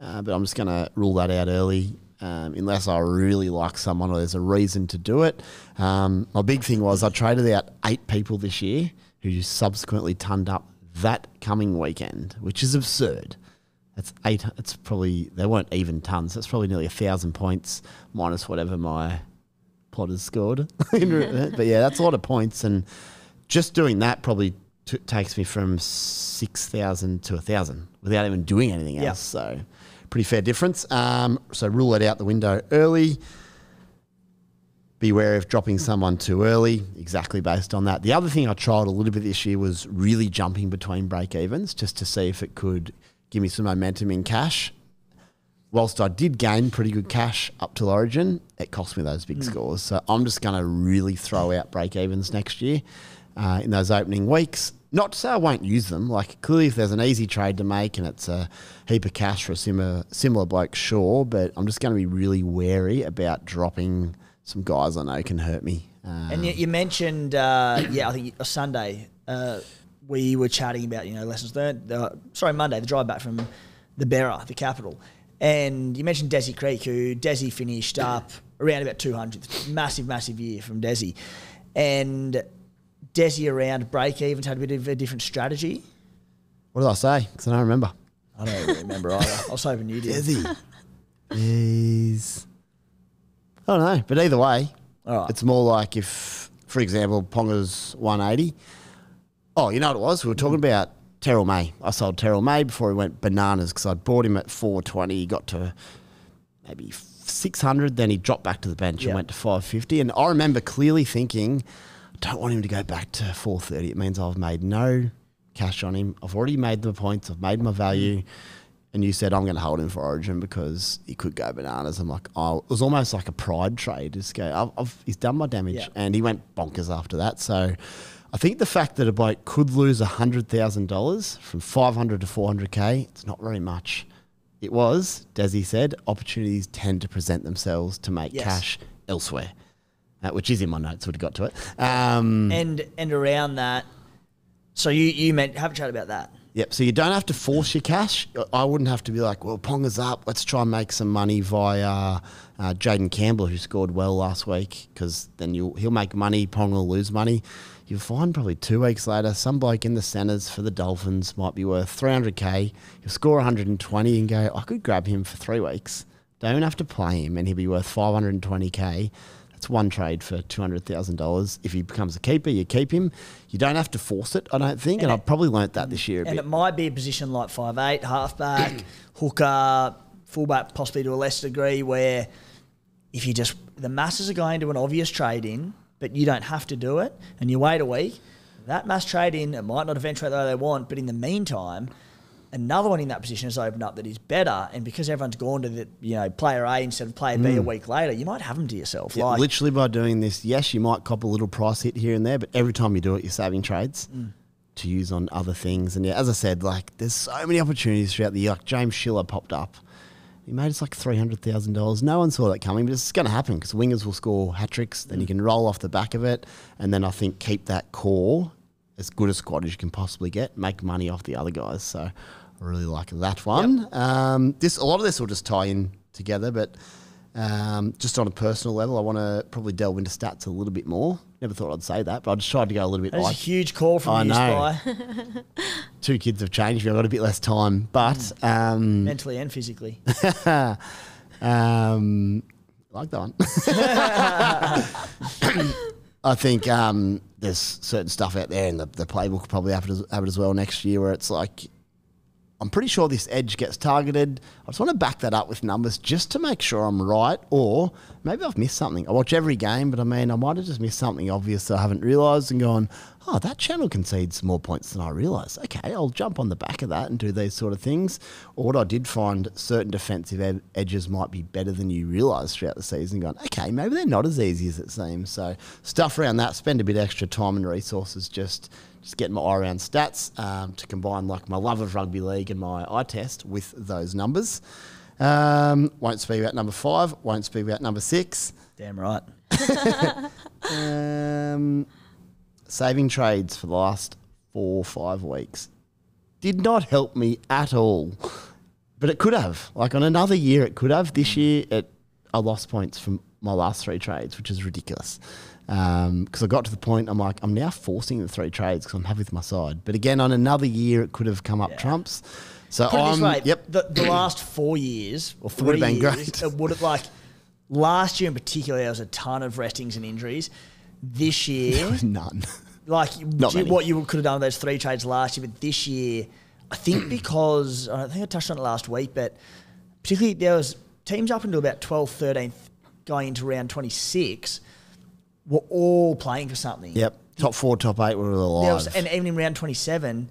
Uh, but I'm just going to rule that out early. Um, unless I really like someone or there's a reason to do it. Um, my big thing was I traded out eight people this year who subsequently turned up that coming weekend, which is absurd. That's eight. It's probably they weren't even tons. That's probably nearly a thousand points minus whatever my plodders scored. but yeah, that's a lot of points, and just doing that probably t- takes me from six thousand to a thousand without even doing anything else. Yeah. So pretty fair difference. Um, so rule it out the window early. Beware of dropping someone too early, exactly based on that. The other thing I tried a little bit this year was really jumping between break evens just to see if it could give me some momentum in cash. Whilst I did gain pretty good cash up to Origin, it cost me those big scores. So I'm just going to really throw out break evens next year uh, in those opening weeks. Not to say I won't use them. Like clearly, if there's an easy trade to make and it's a heap of cash for a similar similar bloke, sure. But I'm just going to be really wary about dropping some guys I know can hurt me. Um, And you, you mentioned, uh, yeah, I think a Sunday uh, we were chatting about you know lessons learned. Uh, sorry, Monday the drive back from the Berra, the capital, and you mentioned Desi Creek, who Desi finished up around about 200th. Massive, massive year from Desi, and Desi around break even had a bit of a different strategy. what did I say? Because I don't remember. I don't really remember either. I was hoping you did. Desi is. I don't know, but either way, right. it's more like if, for example, Ponga's 180. Oh, you know what it was? We were talking about Terrell May. I sold Terrell May before he went bananas because I'd bought him at 420. He got to maybe 600, then he dropped back to the bench Yeah. and went to 550. And I remember clearly thinking, I don't want him to go back to 430. It means I've made no cash on him. I've already made the points, I've made my value. And you said, I'm going to hold him for Origin because he could go bananas. I'm like, oh, it was almost like a pride trade. Just go, I've, I've, he's done my damage. Yeah. And he went bonkers after that. So I think the fact that a bloke could lose $100,000 from 500 to 400K, it's not very much. It was, Desi said, opportunities tend to present themselves to make Yes. cash elsewhere, uh, which is in my notes. Would have got to it. Um, And and around that, so you you meant have a chat about that. Yep. So you don't have to force your cash. I wouldn't have to be like, well, Ponga's up. Let's try and make some money via uh, Jayden Campbell, who scored well last week, because then you'll, he'll make money. Ponga will lose money. You'll find probably two weeks later, some bloke in the centres for the Dolphins might be worth 300k. He'll score 120 and go, I could grab him for three weeks. Don't have to play him, and he'll be worth 520k. That's one trade for two hundred thousand dollars. If he becomes a keeper, you keep him. You don't have to force it, I don't think. And, And I've probably learnt that this year And bit. it might be a position like five eight, halfback, hooker, fullback, possibly to a lesser degree, where if you just the masses are going to an obvious trade in, but you don't have to do it, and you wait a week, that mass trade in, it might not eventuate the way they want, but in the meantime, another one in that position has opened up that is better, and because everyone's gone to the you know player A instead of player B a mm. week later, you might have them to yourself. Yeah, like, literally by doing this, yes, you might cop a little price hit here and there, but every time you do it, you're saving trades mm. to use on other things. And yeah, as I said, like there's so many opportunities throughout the year. Like James Schiller popped up. He made us like three hundred thousand dollars. No one saw that coming, but it's going to happen because wingers will score hat tricks. Then you can roll off the back of it, and then I think keep that core as good a squad as you can possibly get. Make money off the other guys. So I really like that one. Um, this a lot of this will just tie in together, but um, just on a personal level, I want to probably delve into stats a little bit more. Never thought I'd say that, but I just tried to go a little bit that is a huge call from I you, know. Two kids have changed me. I've got a bit less time, but um, mentally and physically. um, I like that one. I think um, there's certain stuff out there, and the, the playbook will probably have it, as, have it as well next year, where it's like, I'm pretty sure this edge gets targeted. I just want to back that up with numbers just to make sure I'm right, or maybe I've missed something. I watch every game, but I mean, I might have just missed something obvious that I haven't realised and gone, oh, that channel concedes more points than I realised. Okay, I'll jump on the back of that and do these sort of things. Or what I did find, certain defensive ed- edges might be better than you realised throughout the season. Going, okay, maybe they're not as easy as it seems. So stuff around that, spend a bit extra time and resources just just getting my eye around stats um, to combine like my love of rugby league and my eye test with those numbers. Um, won't speak about number five. Won't speak about number six. Damn right. Um, saving trades for the last four or five weeks did not help me at all. But it could have. Like on another year, it could have. This year, it I lost points from my last three trades, which is ridiculous. Um, because I got to the point, I'm like, I'm now forcing the three trades because I'm happy with my side. But again, on another year, it could have come up trumps. So Put I'm, way, yep. the, the last four years or It would three have been years, great. it would have like last year in particular, there was a ton of restings and injuries. This year, None. like Not many. what you could have done with those three trades last year, but this year, I think because I think I touched on it last week, but particularly there was teams up until about 12th, 13th, going into round 26, were all playing for something. Yep. Top four, top eight were alive. There was, and even in round 27,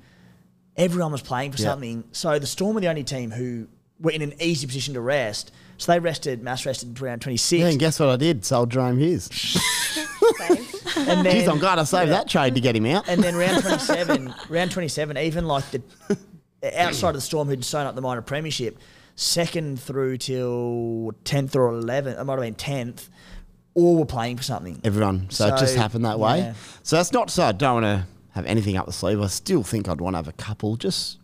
everyone was playing for Yeah. something. So the Storm were the only team who were in an easy position to rest. So they rested, mass rested round 26. yeah, and guess what I did? Sold Jahrome Hughes. and then, Jeez, I'm glad I saved that trade to get him out. And then round 27, round 27, even like the outside of the Storm who'd sewn up the minor premiership, second through till 10th or 11th, it might have been 10th, all were playing for something. everyone. So, it just happened that way. yeah. So that's not so I don't want to have anything up the sleeve. I still think I'd want to have a couple, just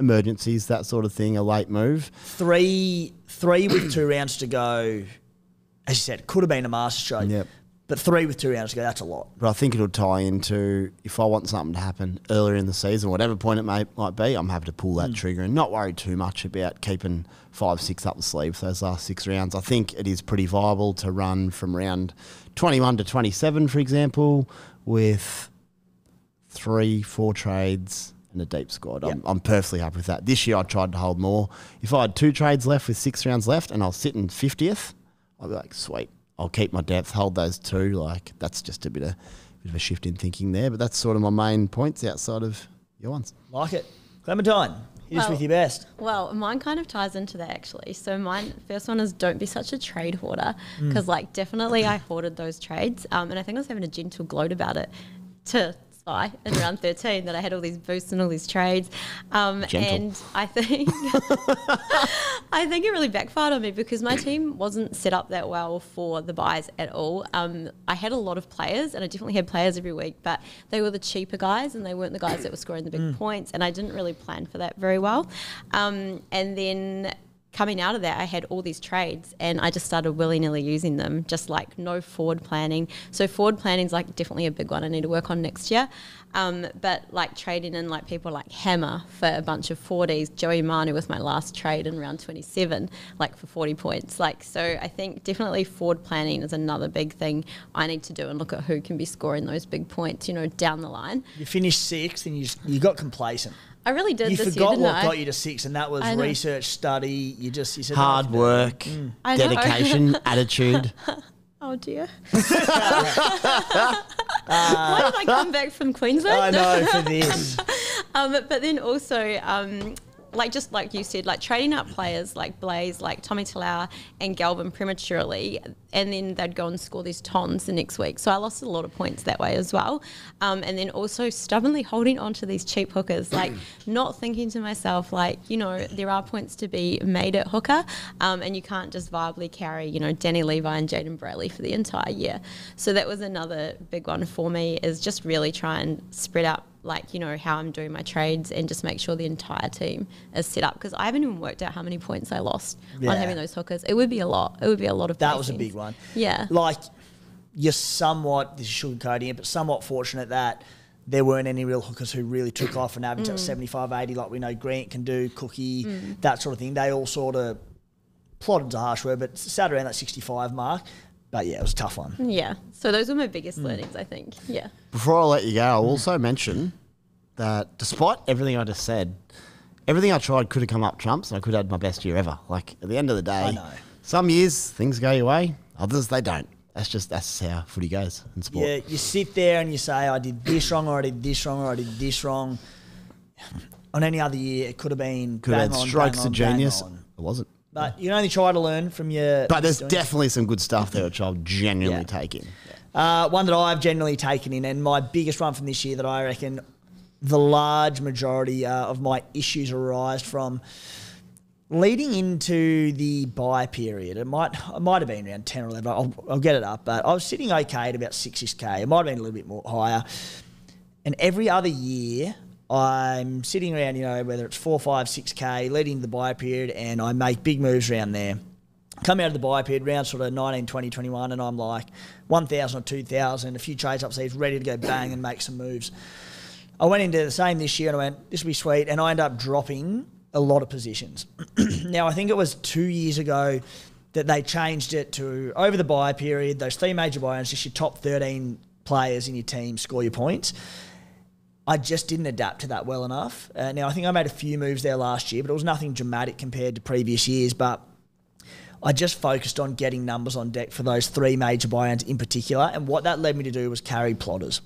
emergencies, that sort of thing, a late move. Three, three with two rounds to go, as you said, could have been a master stroke. Yep. But three with two rounds to go, that's a lot. But I think it'll tie into if I want something to happen earlier in the season, whatever point it may might be, I'm happy to pull that hmm. trigger and not worry too much about keeping five, six up the sleeve for those last six rounds. I think it is pretty viable to run from round 21 to 27, for example, with three, four trades and a deep squad. I'm, I'm perfectly happy with that. This year I tried to hold more. If I had two trades left with six rounds left and I was sitting 50th, I'd be like, sweet, I'll keep my depth, hold those two. Like that's just a bit of bit of a shift in thinking there. But that's sort of my main points outside of your ones. Like it. Clementine, hit us Well- with your best. Well, mine kind of ties into that actually. So mine first one is don't be such a trade hoarder Mm. because like definitely I hoarded those trades, um, and I think I was having a gentle gloat about it to Spy in round thirteen that I had all these boosts and all these trades, um, and I think I think it really backfired on me because my team wasn't set up that well for the byes at all. Um, I had a lot of players, and I definitely had players every week, but they were the cheaper guys, and they weren't the guys that were scoring the big points, and I didn't really plan for that very well. Um, and then coming out of that, I had all these trades and I just started willy nilly using them, just like no forward planning. So, forward planning is like definitely a big one I need to work on next year. Um, but like trading in like people like Hammer for a bunch of 40s, Joey Manu was my last trade in round 27, like for 40 points. Like, so I think definitely forward planning is another big thing I need to do and look at who can be scoring those big points, you know, down the line. You finished sixth and you, you got complacent. I really did You this year, forgot didn't what I? got you to six, and that was research, study. You just you said Hard "No, work, I know. dedication, attitude. Oh dear. Why did I come back from Queensland? I know for this. Um, but then also, um, like just like you said, like trading up players like Blaize, like Tommy Talau and Galvin prematurely, and then they'd go and score these tons the next week. So I lost a lot of points that way as well. Um, and then also stubbornly holding on to these cheap hookers, like not thinking to myself, like, you know, there are points to be made at hooker, um, and you can't just viably carry, you know, Danny Levi and Jayden Brailey for the entire year. So that was another big one for me is just really try and spread out like you know how I'm doing my trades and just make sure the entire team is set up because I haven't even worked out how many points I lost Yeah. on having those hookers. It would be a lot. It would be a lot of. That was a big one. Yeah. Like, you're somewhat, this is sugarcoating it, but somewhat fortunate that there weren't any real hookers who really took off and averaged Mm. at 75, 80, like we know Grant can do, Cookie, that sort of thing. They all sort of plodded a harsh word, but sat around that 65 mark. But yeah, it was a tough one. Yeah. So those were my biggest mm. learnings, I think. Yeah. Before I let you go, I'll also mention that despite everything I just said, everything I tried could have come up trumps and I could have had my best year ever. Like at the end of the day, I know. some years things go your way, others they don't. That's just that's how footy goes in sport. Yeah, you sit there and you say, I did this wrong, or I did this wrong, or I did this wrong. On any other year, it could have been Could have bang had on, strokes bang of on, bang genius. on. It wasn't. But you can only try to learn from your. But there's doing- definitely some good stuff there which I'll genuinely Yeah. take in. Uh, one that I've generally taken in, and my biggest one from this year that I reckon the large majority uh, of my issues arise from leading into the bye period. It might it might have been around ten or eleven. I'll, I'll get it up, but I was sitting okay at about six k. It might have been a little bit more higher. And every other year, I'm sitting around, you know, whether it's four, five, six k, leading the bye period, and I make big moves around there. Come out of the bye period, round sort of 19, 20, 21, and I'm like 1,000 or 2,000, a few trades up sleeves, ready to go bang and make some moves. I went into the same this year and I went, this will be sweet. And I ended up dropping a lot of positions. now, I think it was two years ago that they changed it to over the bye period, those three major buy-ins, just your top 13 players in your team score your points. I just didn't adapt to that well enough. Uh, now, I think I made a few moves there last year, but it was nothing dramatic compared to previous years. But I just focused on getting numbers on deck for those three major buy-ins in particular. And what that led me to do was carry plodders.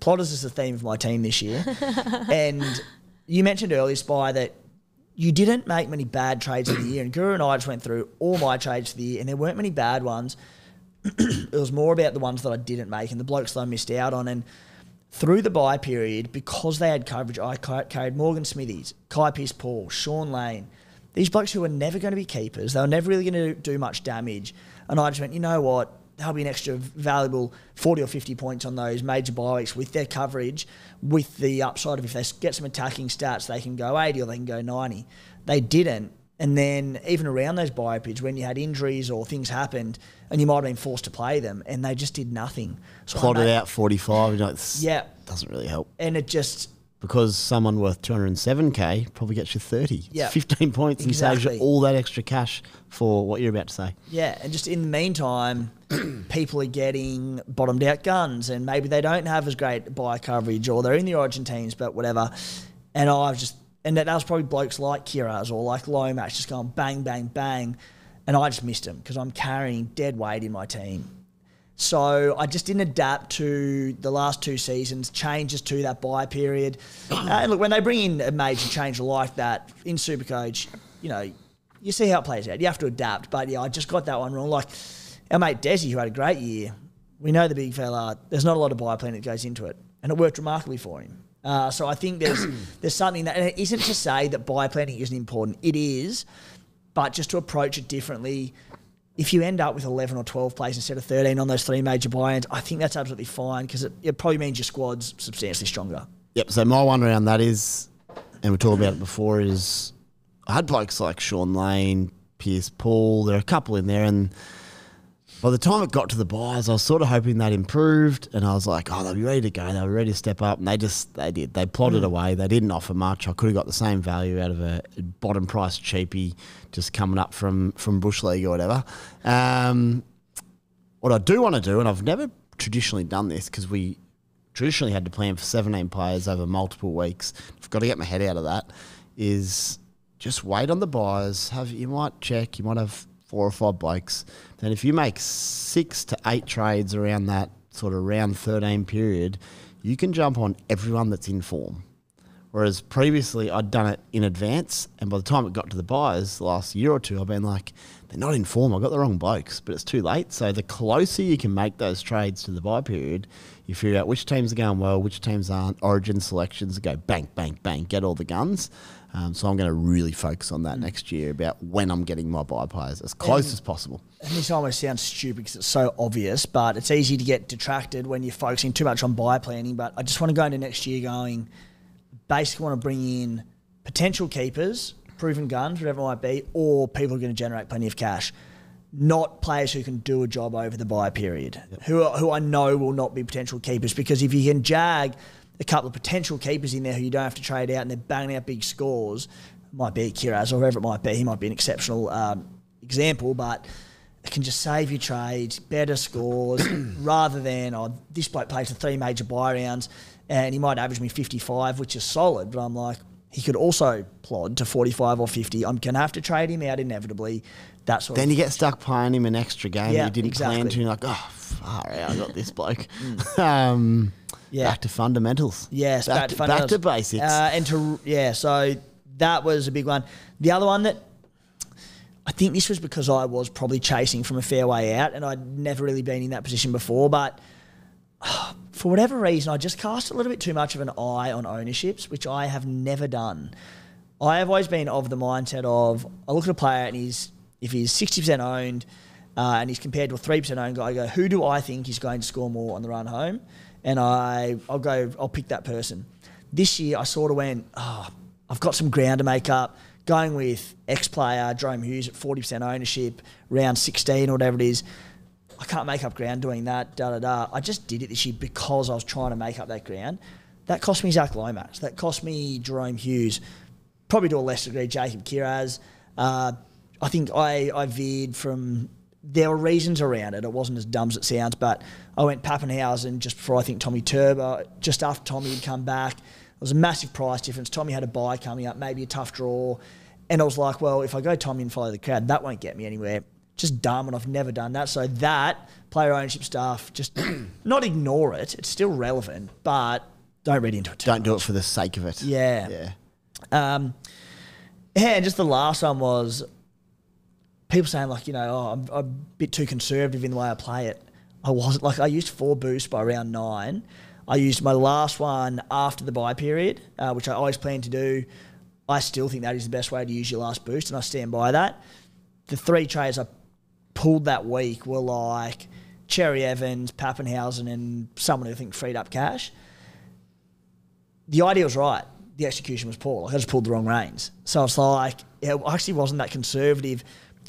Plodders is the theme of my team this year. and you mentioned earlier, Spy, that you didn't make many bad trades in the year. And Guru and I just went through all my trades for the year, and there weren't many bad ones. it was more about the ones that I didn't make and the blokes that I missed out on. And through the bye period, because they had coverage, I carried Morgan Smithies, Kai Pearce Paul, Shaun Lane. These blokes who were never going to be keepers, they were never really going to do much damage. And I just went, you know what? There'll be an extra valuable 40 or 50 points on those major bye weeks with their coverage, with the upside of if they get some attacking stats, they can go 80 or they can go 90. They didn't. And then even around those bye periods, when you had injuries or things happened, and you might have been forced to play them, and they just did nothing. So Plodded made- out 45. You know, Yeah. Doesn't really help. And it just Because someone worth 207k probably gets you 30. Yeah. 15 points and saves you Exactly. all that extra cash for what you're about to say. Yeah, and just in the meantime, people are getting bottomed out guns, and maybe they don't have as great bye coverage, or they're in the origin teams, but whatever. And I've just, and that, that was probably blokes like Kiraz or like Lomax just going bang, bang, bang, and I just missed them because I'm carrying dead weight in my team. So I just didn't adapt to the last two seasons, changes to that bye period. And look, when they bring in a major change like that in Supercoach, you know, you see how it plays out. You have to adapt. But yeah, I just got that one wrong. Like our mate Desi, who had a great year, we know the big fella. There's not a lot of bye plan that goes into it, and it worked remarkably for him. Uh, so I think there's there's something that, and it isn't to say that bye planning isn't important. It is, but just to approach it differently. If you end up with 11 or 12 plays instead of 13 on those three major buy-ins, I think that's absolutely fine because it, it probably means your squad's substantially stronger. Yep. So my one around that is, and we talked about it before, is I had blokes like Shaun Lane, Pearce Paul. There are a couple in there, and by the time it got to the buyers, I was sort of hoping they'd improved, and I was like, oh, they'll be ready to go. They'll be ready to step up, and they just they did. They plodded away. They didn't offer much. I could have got the same value out of a bottom price cheapie just coming up from from bush league or whatever. Um, what I do want to do, and I've never traditionally done this because we traditionally had to plan for 17 players over multiple weeks. I've got to get my head out of that. Is just wait on the buyers. Have you might check. You might have four or five blokes, then if you make six to eight trades around that sort of round 13 period, you can jump on everyone that's in form. Whereas previously I'd done it in advance, and by the time it got to the buyers the last year or two, I've been like, they're not in form. I got the wrong blokes, but it's too late. So the closer you can make those trades to the bye period, you figure out which teams are going well, which teams aren't. Origin selections go bang, bang, bang, get all the guns. Um, so I'm going to really focus on that next year about when I'm getting my bye players as close as possible. And this almost sounds stupid because it's so obvious, but it's easy to get detracted when you're focusing too much on bye planning. But I just want to go into next year going, basically want to bring in potential keepers, proven guns, whatever it might be, or people who are going to generate plenty of cash. Not players who can do a job over the bye period, who, are, who I know will not be potential keepers. Because if you can jag a couple of potential keepers in there who you don't have to trade out and they're banging out big scores, might be Kiraz or whoever it might be, he might be an exceptional um, example, but it can just save you trades, better scores, rather than oh, this bloke plays the three major bye rounds and he might average me 55, which is solid, but I'm like, he could also plod to 45 or 50. I'm going to have to trade him out inevitably. That sort Then you get stuck playing him an extra game Yeah, that you didn't plan exactly. to. You're like, oh, far out, I got this bloke. um, Yeah. Back to fundamentals. Yes, back, back, to, to, back to basics. Uh, and to yeah, so that was a big one. The other one that I think this was because I was probably chasing from a fair way out, and I'd never really been in that position before. But for whatever reason, I just cast a little bit too much of an eye on ownerships, which I have never done. I have always been of the mindset of I look at a player and he's if he's sixty percent owned uh, and he's compared to a three percent owned guy, I go, who do I think is going to score more on the run home? And I I'll go I'll pick that person. This year I sort of went, oh, I've got some ground to make up. Going with ex player Jahrome Hughes at forty percent ownership, round sixteen or whatever it is. I can't make up ground doing that, da da da. I just did it this year because I was trying to make up that ground. That cost me Zach Lomax. That cost me Jahrome Hughes. Probably to a lesser degree, Jacob Kiraz. Uh, I think I, I veered from. There were reasons around it. It wasn't as dumb as it sounds, but I went Papenhuyzen just before I think Tommy Turbo, just after Tommy had come back. There was a massive price difference. Tommy had a bye coming up, maybe a tough draw. And I was like, well, if I go Tommy and follow the crowd, that won't get me anywhere. Just dumb, and I've never done that. So that player ownership stuff, just not ignore it. It's still relevant, but don't read into it. Too Don't do it for the sake of it. Yeah. Yeah. Um, and just the last one was people saying like, you know, oh, I'm, I'm a bit too conservative in the way I play it. I wasn't like I used four boosts by round nine. I used my last one after the bye period, uh, which I always plan to do. I still think that is the best way to use your last boost, and I stand by that. The three trades I pulled that week were like Cherry Evans, Papenhuyzen, and someone who I think freed up cash the idea was right. The execution was poor. Like I just pulled the wrong reins. So it's like, yeah, actually wasn't that conservative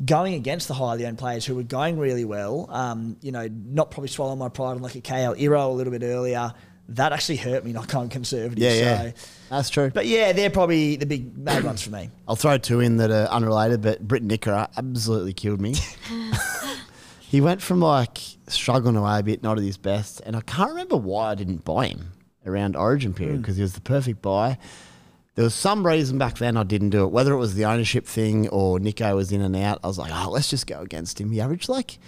going against the highly owned players who were going really well. Um, you know, not probably swallowing my pride on like a KL Iro a little bit earlier. That actually hurt me not going conservative. Yeah, yeah. So, That's true. but yeah, they're probably the big main ones for me. I'll throw two in that are unrelated, but Britt Nickera absolutely killed me. he went from like struggling away a bit, not at his best, and I can't remember why I didn't buy him around Origin period hmm. because he was the perfect buy. There was some reason back then I didn't do it, whether it was the ownership thing or Nico was in and out. I was like, oh, let's just go against him. He averaged like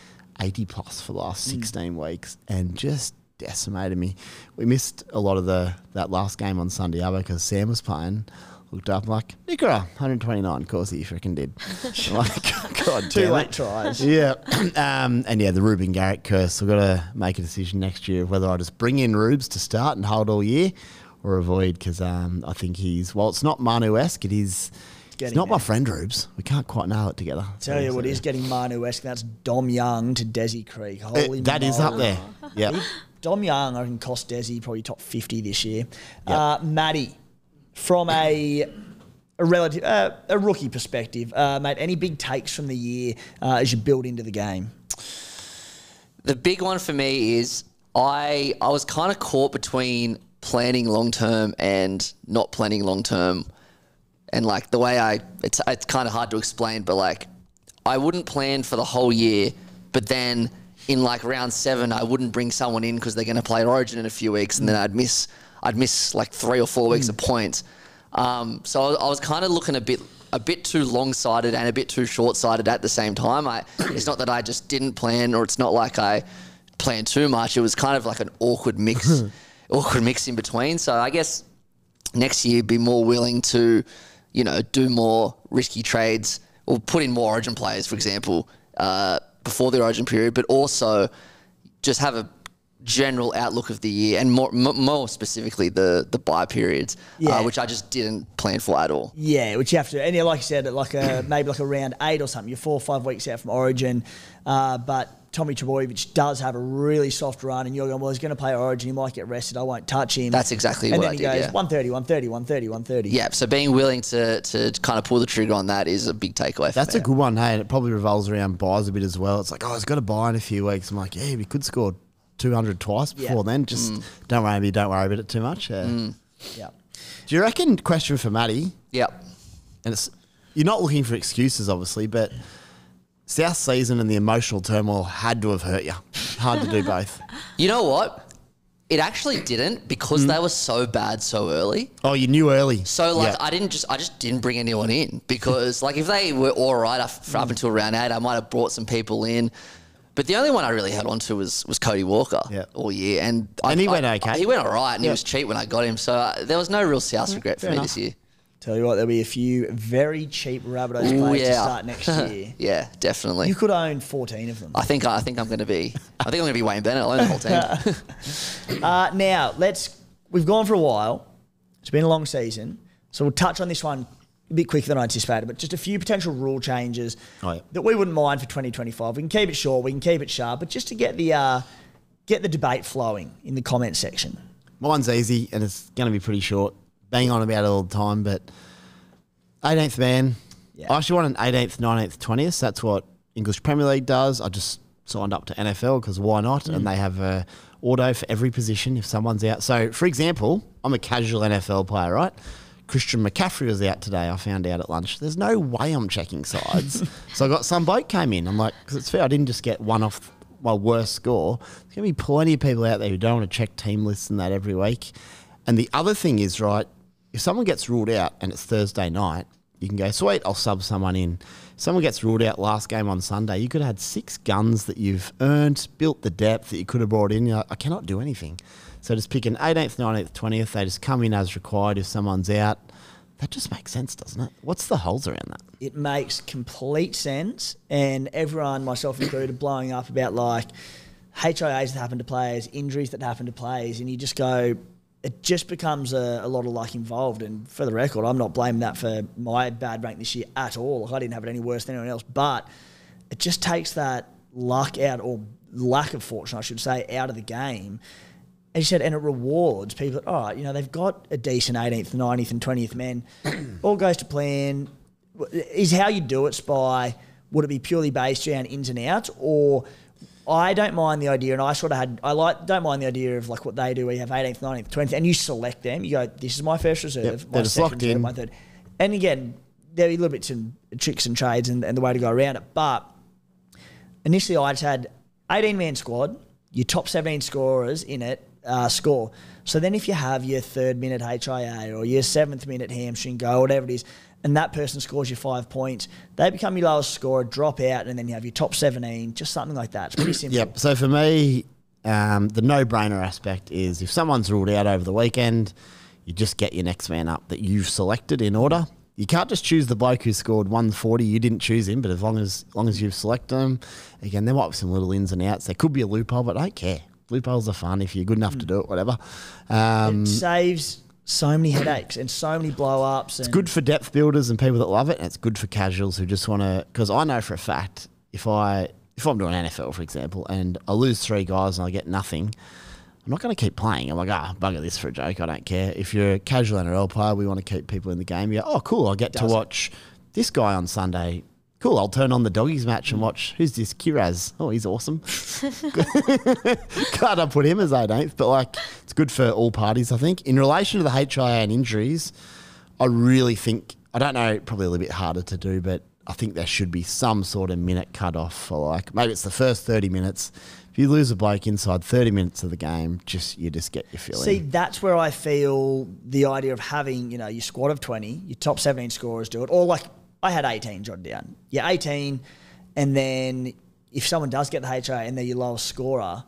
80 plus for the last hmm. 16 weeks and just decimated me. We missed a lot of the that last game on Sunday Arbo because Sam was playing. Looked up, like, Nicola, 129. Of course he freaking did. Like, God Two late tries. Yeah. um, and yeah, the Reuben Garrick curse. We've got to make a decision next year whether I just bring in Rubes to start and hold all year or avoid because um, I think he's, well, it's not Manu esque. It is. It's not my friend Rubes. We can't quite nail it together. Tell you what So, is getting Manu esque. That's Dom Young to Desi Creek. uh, Holy that is up there. Yeah. Dom Young, I can cost Desi probably top 50 this year. Uh, Matty, from a, a relative, uh, a rookie perspective, uh, mate, any big takes from the year uh, as you build into the game? The big one for me is I I was kind of caught between planning long term and not planning long term, and like the way I it's it's kind of hard to explain, but like I wouldn't plan for the whole year, but then in like round seven I wouldn't bring someone in because they're going to play Origin in a few weeks, and then I'd miss I'd miss like three or four weeks of points. Um, so I, I was kind of looking a bit a bit too long sighted and a bit too short sighted at the same time. I, it's not that I just didn't plan, or it's not like I planned too much. It was kind of like an awkward mix, awkward mix in between. So I guess next year be more willing to, you know, do more risky trades or put in more Origin players, for example, uh, before the Origin period, but also just have a general outlook of the year and more more specifically the the bye periods, Yeah. uh, which I just didn't plan for at all. Yeah, which you have to, and yeah, like you said, like a maybe like around eight or something. You're four or five weeks out from Origin, uh, but Tommy Trbojevic does have a really soft run, and you're going, well, he's going to play Origin. He might get rested. I won't touch him. That's exactly and what then I he did, goes yeah. 130, 130, 130, 130. Yeah, so being willing to to kind of pull the trigger on that is a big takeaway. For That's me. a good one, hey, and it probably revolves around byes a bit as well. It's like, oh, he's got to buy in a few weeks. I'm like, yeah, we could score 200 twice Yeah. before then. Just Mm. don't worry, don't worry about it too much. Yeah. yeah. Do you reckon? Question for Matty, Yep. and it's you're not looking for excuses, obviously, but South season and the emotional turmoil had to have hurt you. Hard to do both. You know what? It actually didn't because they were so bad so early. Oh, you knew early. So like Yeah. I didn't just I just didn't bring anyone in because like if they were all right up, up until round eight, I might have brought some people in. But the only one I really had on to was was Cody Walker Yeah. all year, and I, And he I- went okay. He went all right, and he was cheap when I got him, so uh, there was no real South regret for me enough. this year. Tell you what, there'll be a few very cheap Rabbitohs Ooh, players to start next year. Yeah, definitely. you could own 14 of them. I think I think I'm going to be I think I'm going to be Wayne Bennett. I'll own the whole team. Uh, now, let's. We've gone for a while. It's been a long season. So we'll touch on this one a bit quicker than I anticipated, but just a few potential rule changes Oh, yeah. that we wouldn't mind for 2025. We can keep it short, we can keep it sharp, but just to get the uh, get the debate flowing in the comment section. Mine's easy and it's going to be pretty short. Bang on about it all the time, but 18th man. Yeah. I actually want an 18th, 19th, 20th. That's what English Premier League does. I just signed up to NFL because why not? And mm. they have a auto for every position if someone's out. So, for example, I'm a casual NFL player, right? Christian McCaffrey was out today. I found out at lunch. There's no way I'm checking sides. so I got some bloke came in. I'm like, because it's fair. I didn't just get one off my worst score. There's going to be plenty of people out there who don't want to check team lists and that every week. And the other thing is, right, if someone gets ruled out and it's Thursday night, you can go, sweet, I'll sub someone in. Someone gets ruled out last game on Sunday, you could have had six guns that you've earned, built the depth that you could have brought in. You're like, I cannot do anything. So just pick an 18th, 19th, 20th. They just come in as required if someone's out. That just makes sense, doesn't it? What's the holes around that? It makes complete sense, and everyone, myself included, are blowing up about like HIAs that happen to players, injuries that happen to players, and you just go, it just becomes a, a lot of luck involved. And for the record, I'm not blaming that for my bad rank this year at all. Like I didn't have it any worse than anyone else, but it just takes that luck out or lack of fortune, I should say, out of the game. As you said, and it rewards people. That, all right, you know they've got a decent 18th, 90th, and 20th men. All goes to plan. Is how you do it, Spy. Would it be purely based around ins and outs, or I don't mind the idea, and I sort of had I like don't mind the idea of like what they do, where you have 18th, 19th, 20th, and you select them. You go, this is my first reserve, Yep, my they're just second locked in. my third. And again, there are a little bits and tricks and trades and, and the way to go around it, but initially I just had 18 man squad, your top 17 scorers in it uh, score. So then if you have your third minute HIA or your seventh minute hamstring go, whatever it is, and that person scores you five points, they become your lowest scorer, drop out, and then you have your top 17, just something like that. It's pretty simple. Yep. So for me, um, the no-brainer aspect is if someone's ruled out over the weekend, you just get your next man up that you've selected in order. You can't just choose the bloke who scored 140. You didn't choose him, but as long as, as long as you've selected him, again, there might be some little ins and outs. There could be a loophole, but I don't care. Loopholes are fun if you're good enough to do it. Whatever. Um, It saves so many headaches and so many blow ups. It's good for depth builders and people that love it, and it's good for casuals who just want to. Because I know for a fact, if I if I'm doing NFL, for example, and I lose three guys and I get nothing, I'm not going to keep playing. I'm like, ah, bugger this for a joke. I don't care. If you're a casual NRL player, we want to keep people in the game. You go, oh, cool. I get to Does. watch this guy on Sunday. Cool. I'll turn on the doggies match and watch. Who's this? Kiraz. Oh, he's awesome. Can't I put him as 18th, but like it's good for all parties, I think. In relation to the HIA and injuries, I really think I don't know, probably a little bit harder to do, but I think there should be some sort of minute cut off for like maybe it's the first 30 minutes. If you lose a bloke inside 30 minutes of the game, just you just get your feeling. See, that's where I feel the idea of having, you know, your squad of 20, your top 17 scorers do it, or like I had 18 jotted down. Yeah, 18, and then if someone does get the HA and they're your lowest scorer,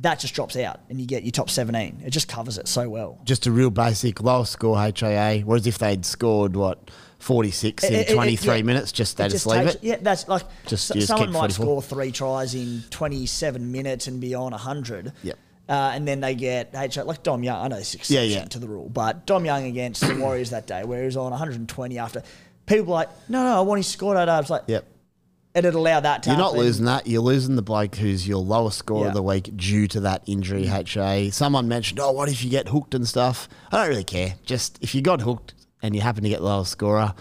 that just drops out, and you get your top 17. It just covers it so well. Just a real basic lowest score HAA. Whereas if they'd scored what forty six in It- it- it- twenty three yeah. minutes, just they It just, leave takes- it. Yeah, that's like Just- just someone might 44. score three tries in 27 minutes and be on 100. Yep. Uh, and then they get HA, like Dom Young. I know this exception Yeah, yeah. to the rule, but Dom Young against the Warriors that day, where he was on 120 after. People were like, no, no, I want his score. I was like, Yep. and it allowed that to You're not losing that. You're losing the bloke who's your lowest score Yeah. of the week due to that injury HA. Someone mentioned, oh, what if you get hooked and stuff? I don't really care. Just if you got hooked and you happen to get the lowest scorer,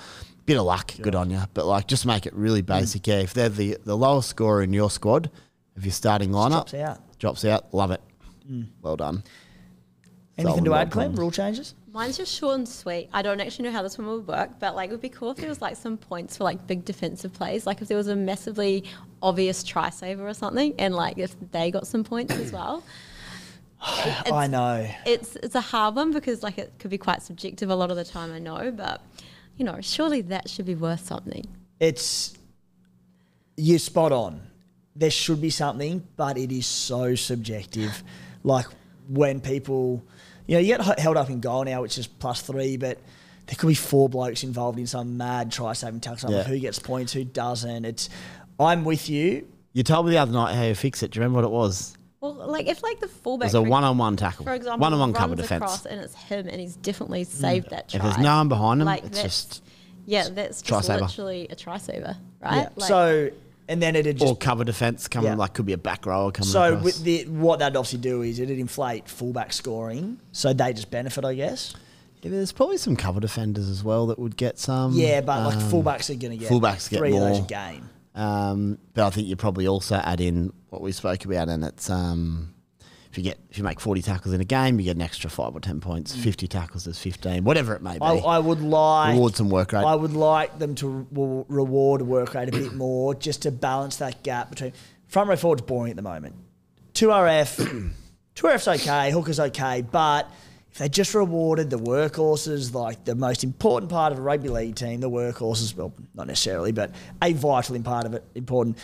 bit of luck, good on you. But like, just make it really Mm. basic. Yeah, if they're the, the lowest scorer in your squad, if your starting lineup drops out. Mm. drops out, love it. Mm. Well done. Anything to add, Clem? Rule changes? Mine's just short and sweet. I don't actually know how this one would work, but like it would be cool if there was like some points for like big defensive plays. Like if there was a massively obvious try saver or something, and like if they got some points as well. It's- I know. It's it's a hard one because like it could be quite subjective a lot of the time. I know, but you know, surely that should be worth something. It's you're spot on. There should be something, but it is so subjective. Like when people, you know, you get held up in goal now, which is plus three, but there could be four blokes involved in some mad try saving tackle. Yeah. Who gets points, who doesn't? It's. I'm with you. You told me the other night how you fix it. Do you remember what it was? Well, like if like the It fullback, was a one on one tackle. for example, one on one runs cover across defense. and it's him, and he's definitely saved mm. that try. If there's no one behind him, like it's just yeah, that's try just saver. literally a try saver, right? Yeah. Like, so, and then it'd just or cover defense coming Yeah. like could be a back rower coming So the, what that'd obviously do is it'd inflate fullback scoring, so they just benefit, I guess. Yeah, there's probably some cover defenders as well that would get some. Yeah, but like um, fullbacks are going to get fullbacks get three of those a more. game. Um, but I think you probably also add in what we spoke about, and it's um, if you get if you make 40 tackles in a game, you get an extra five or 10 points. 50 tackles is 15, whatever it may be. Mm. I, I would like Reward some work rate. I would like them to re- reward work rate a bit more, just to balance that gap between front row forward's boring at the moment. Two RF, two RF's okay, hooker's okay, but if they just rewarded the workhorses, like the most important part of a rugby league team, the workhorses, well, not necessarily, but a vital part of it, important.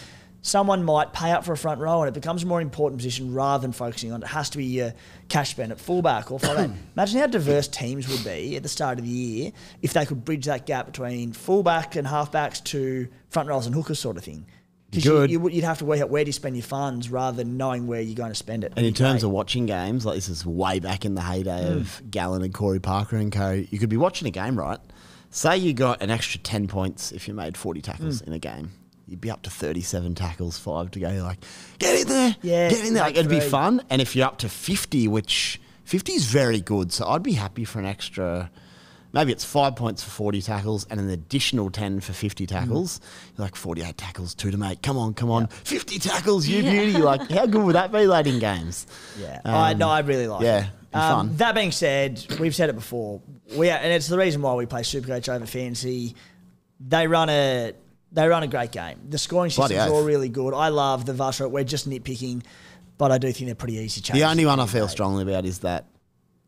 Someone might pay up for a front row and it becomes a more important position rather than focusing on it has to be your cash spend at fullback or fullback. Imagine how diverse teams would be at the start of the year if they could bridge that gap between fullback and halfbacks to front rows and hookers sort of thing. Because you, would- you'd have to work out where do you spend your funds rather than knowing where you're going to spend it. and in terms of watching games, like this is way back in the heyday Hmm. of Gallen and Corey Parker and co. You could be watching a game, right? Say you got an extra 10 points if you made 40 tackles Hmm. in a game. You'd be up to 37 tackles, five to go. You're like, get in there. Yeah, Get in there. Like, it'd be fun. And if you're up to 50, which 50 is very good. So I'd be happy for an extra, maybe it's five points for 40 tackles and an additional 10 for 50 tackles. You're like, 48 tackles, two to make. Come on, come on. 50 tackles, you beauty. Like, how good would that be late in games? Yeah, I no, I really like yeah, it. Um, fun. That being said, we've said it before. We are, and it's the reason why we play Supercoach over Fantasy. They run a they run a great game. The scoring Bloody systems are oath. all really good. I love the Vashra. We're just nitpicking, but I do think they're pretty easy changes. The only one I feel strongly about is that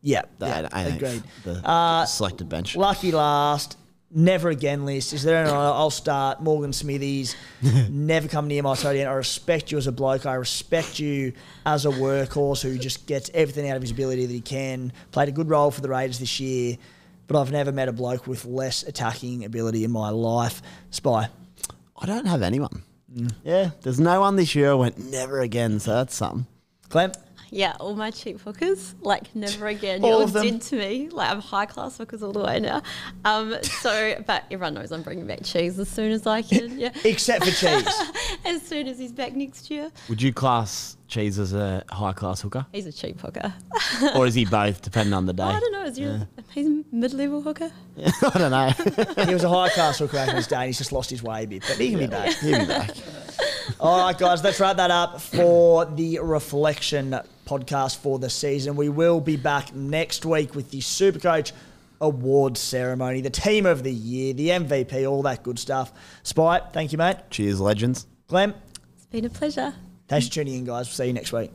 Yeah, that yeah, agreed. the Uh, selected bench. Lucky last. Never again list. Is there anyone I'll start? Morgan Smithies. never come near my again. I respect you as a bloke. I respect you as a workhorse who just gets everything out of his ability that he can. Played a good role for the Raiders this year, but I've never met a bloke with less attacking ability in my life. Spy. I don't have anyone. Mm. Yeah, there's no one this year. I went never again, so that's something. Clem? yeah, all my cheap hookers, like never again. All You're of them? dead to me. Like I'm high class hookers all the way now. Um, so, but everyone knows I'm bringing back cheese as soon as I can. Yeah, Except for cheese. as soon as he's back next year. Would you class Cheese is a high class hooker, He's a cheap hooker. or is he both, depending on the day? I don't know. Is you? He's a mid-level hooker. Yeah, I don't know. he was a high class hooker back in his day and he's just lost his way a bit, but he can be back. He'll be back. All right, guys, let's wrap that up for the reflection podcast for the season. We will be back next week with the Supercoach award ceremony, the team of the year, the MVP, all that good stuff. Spy, thank you, mate. Cheers, legends. Clem, It's been a pleasure. Thanks for tuning in, guys. We'll see you next week.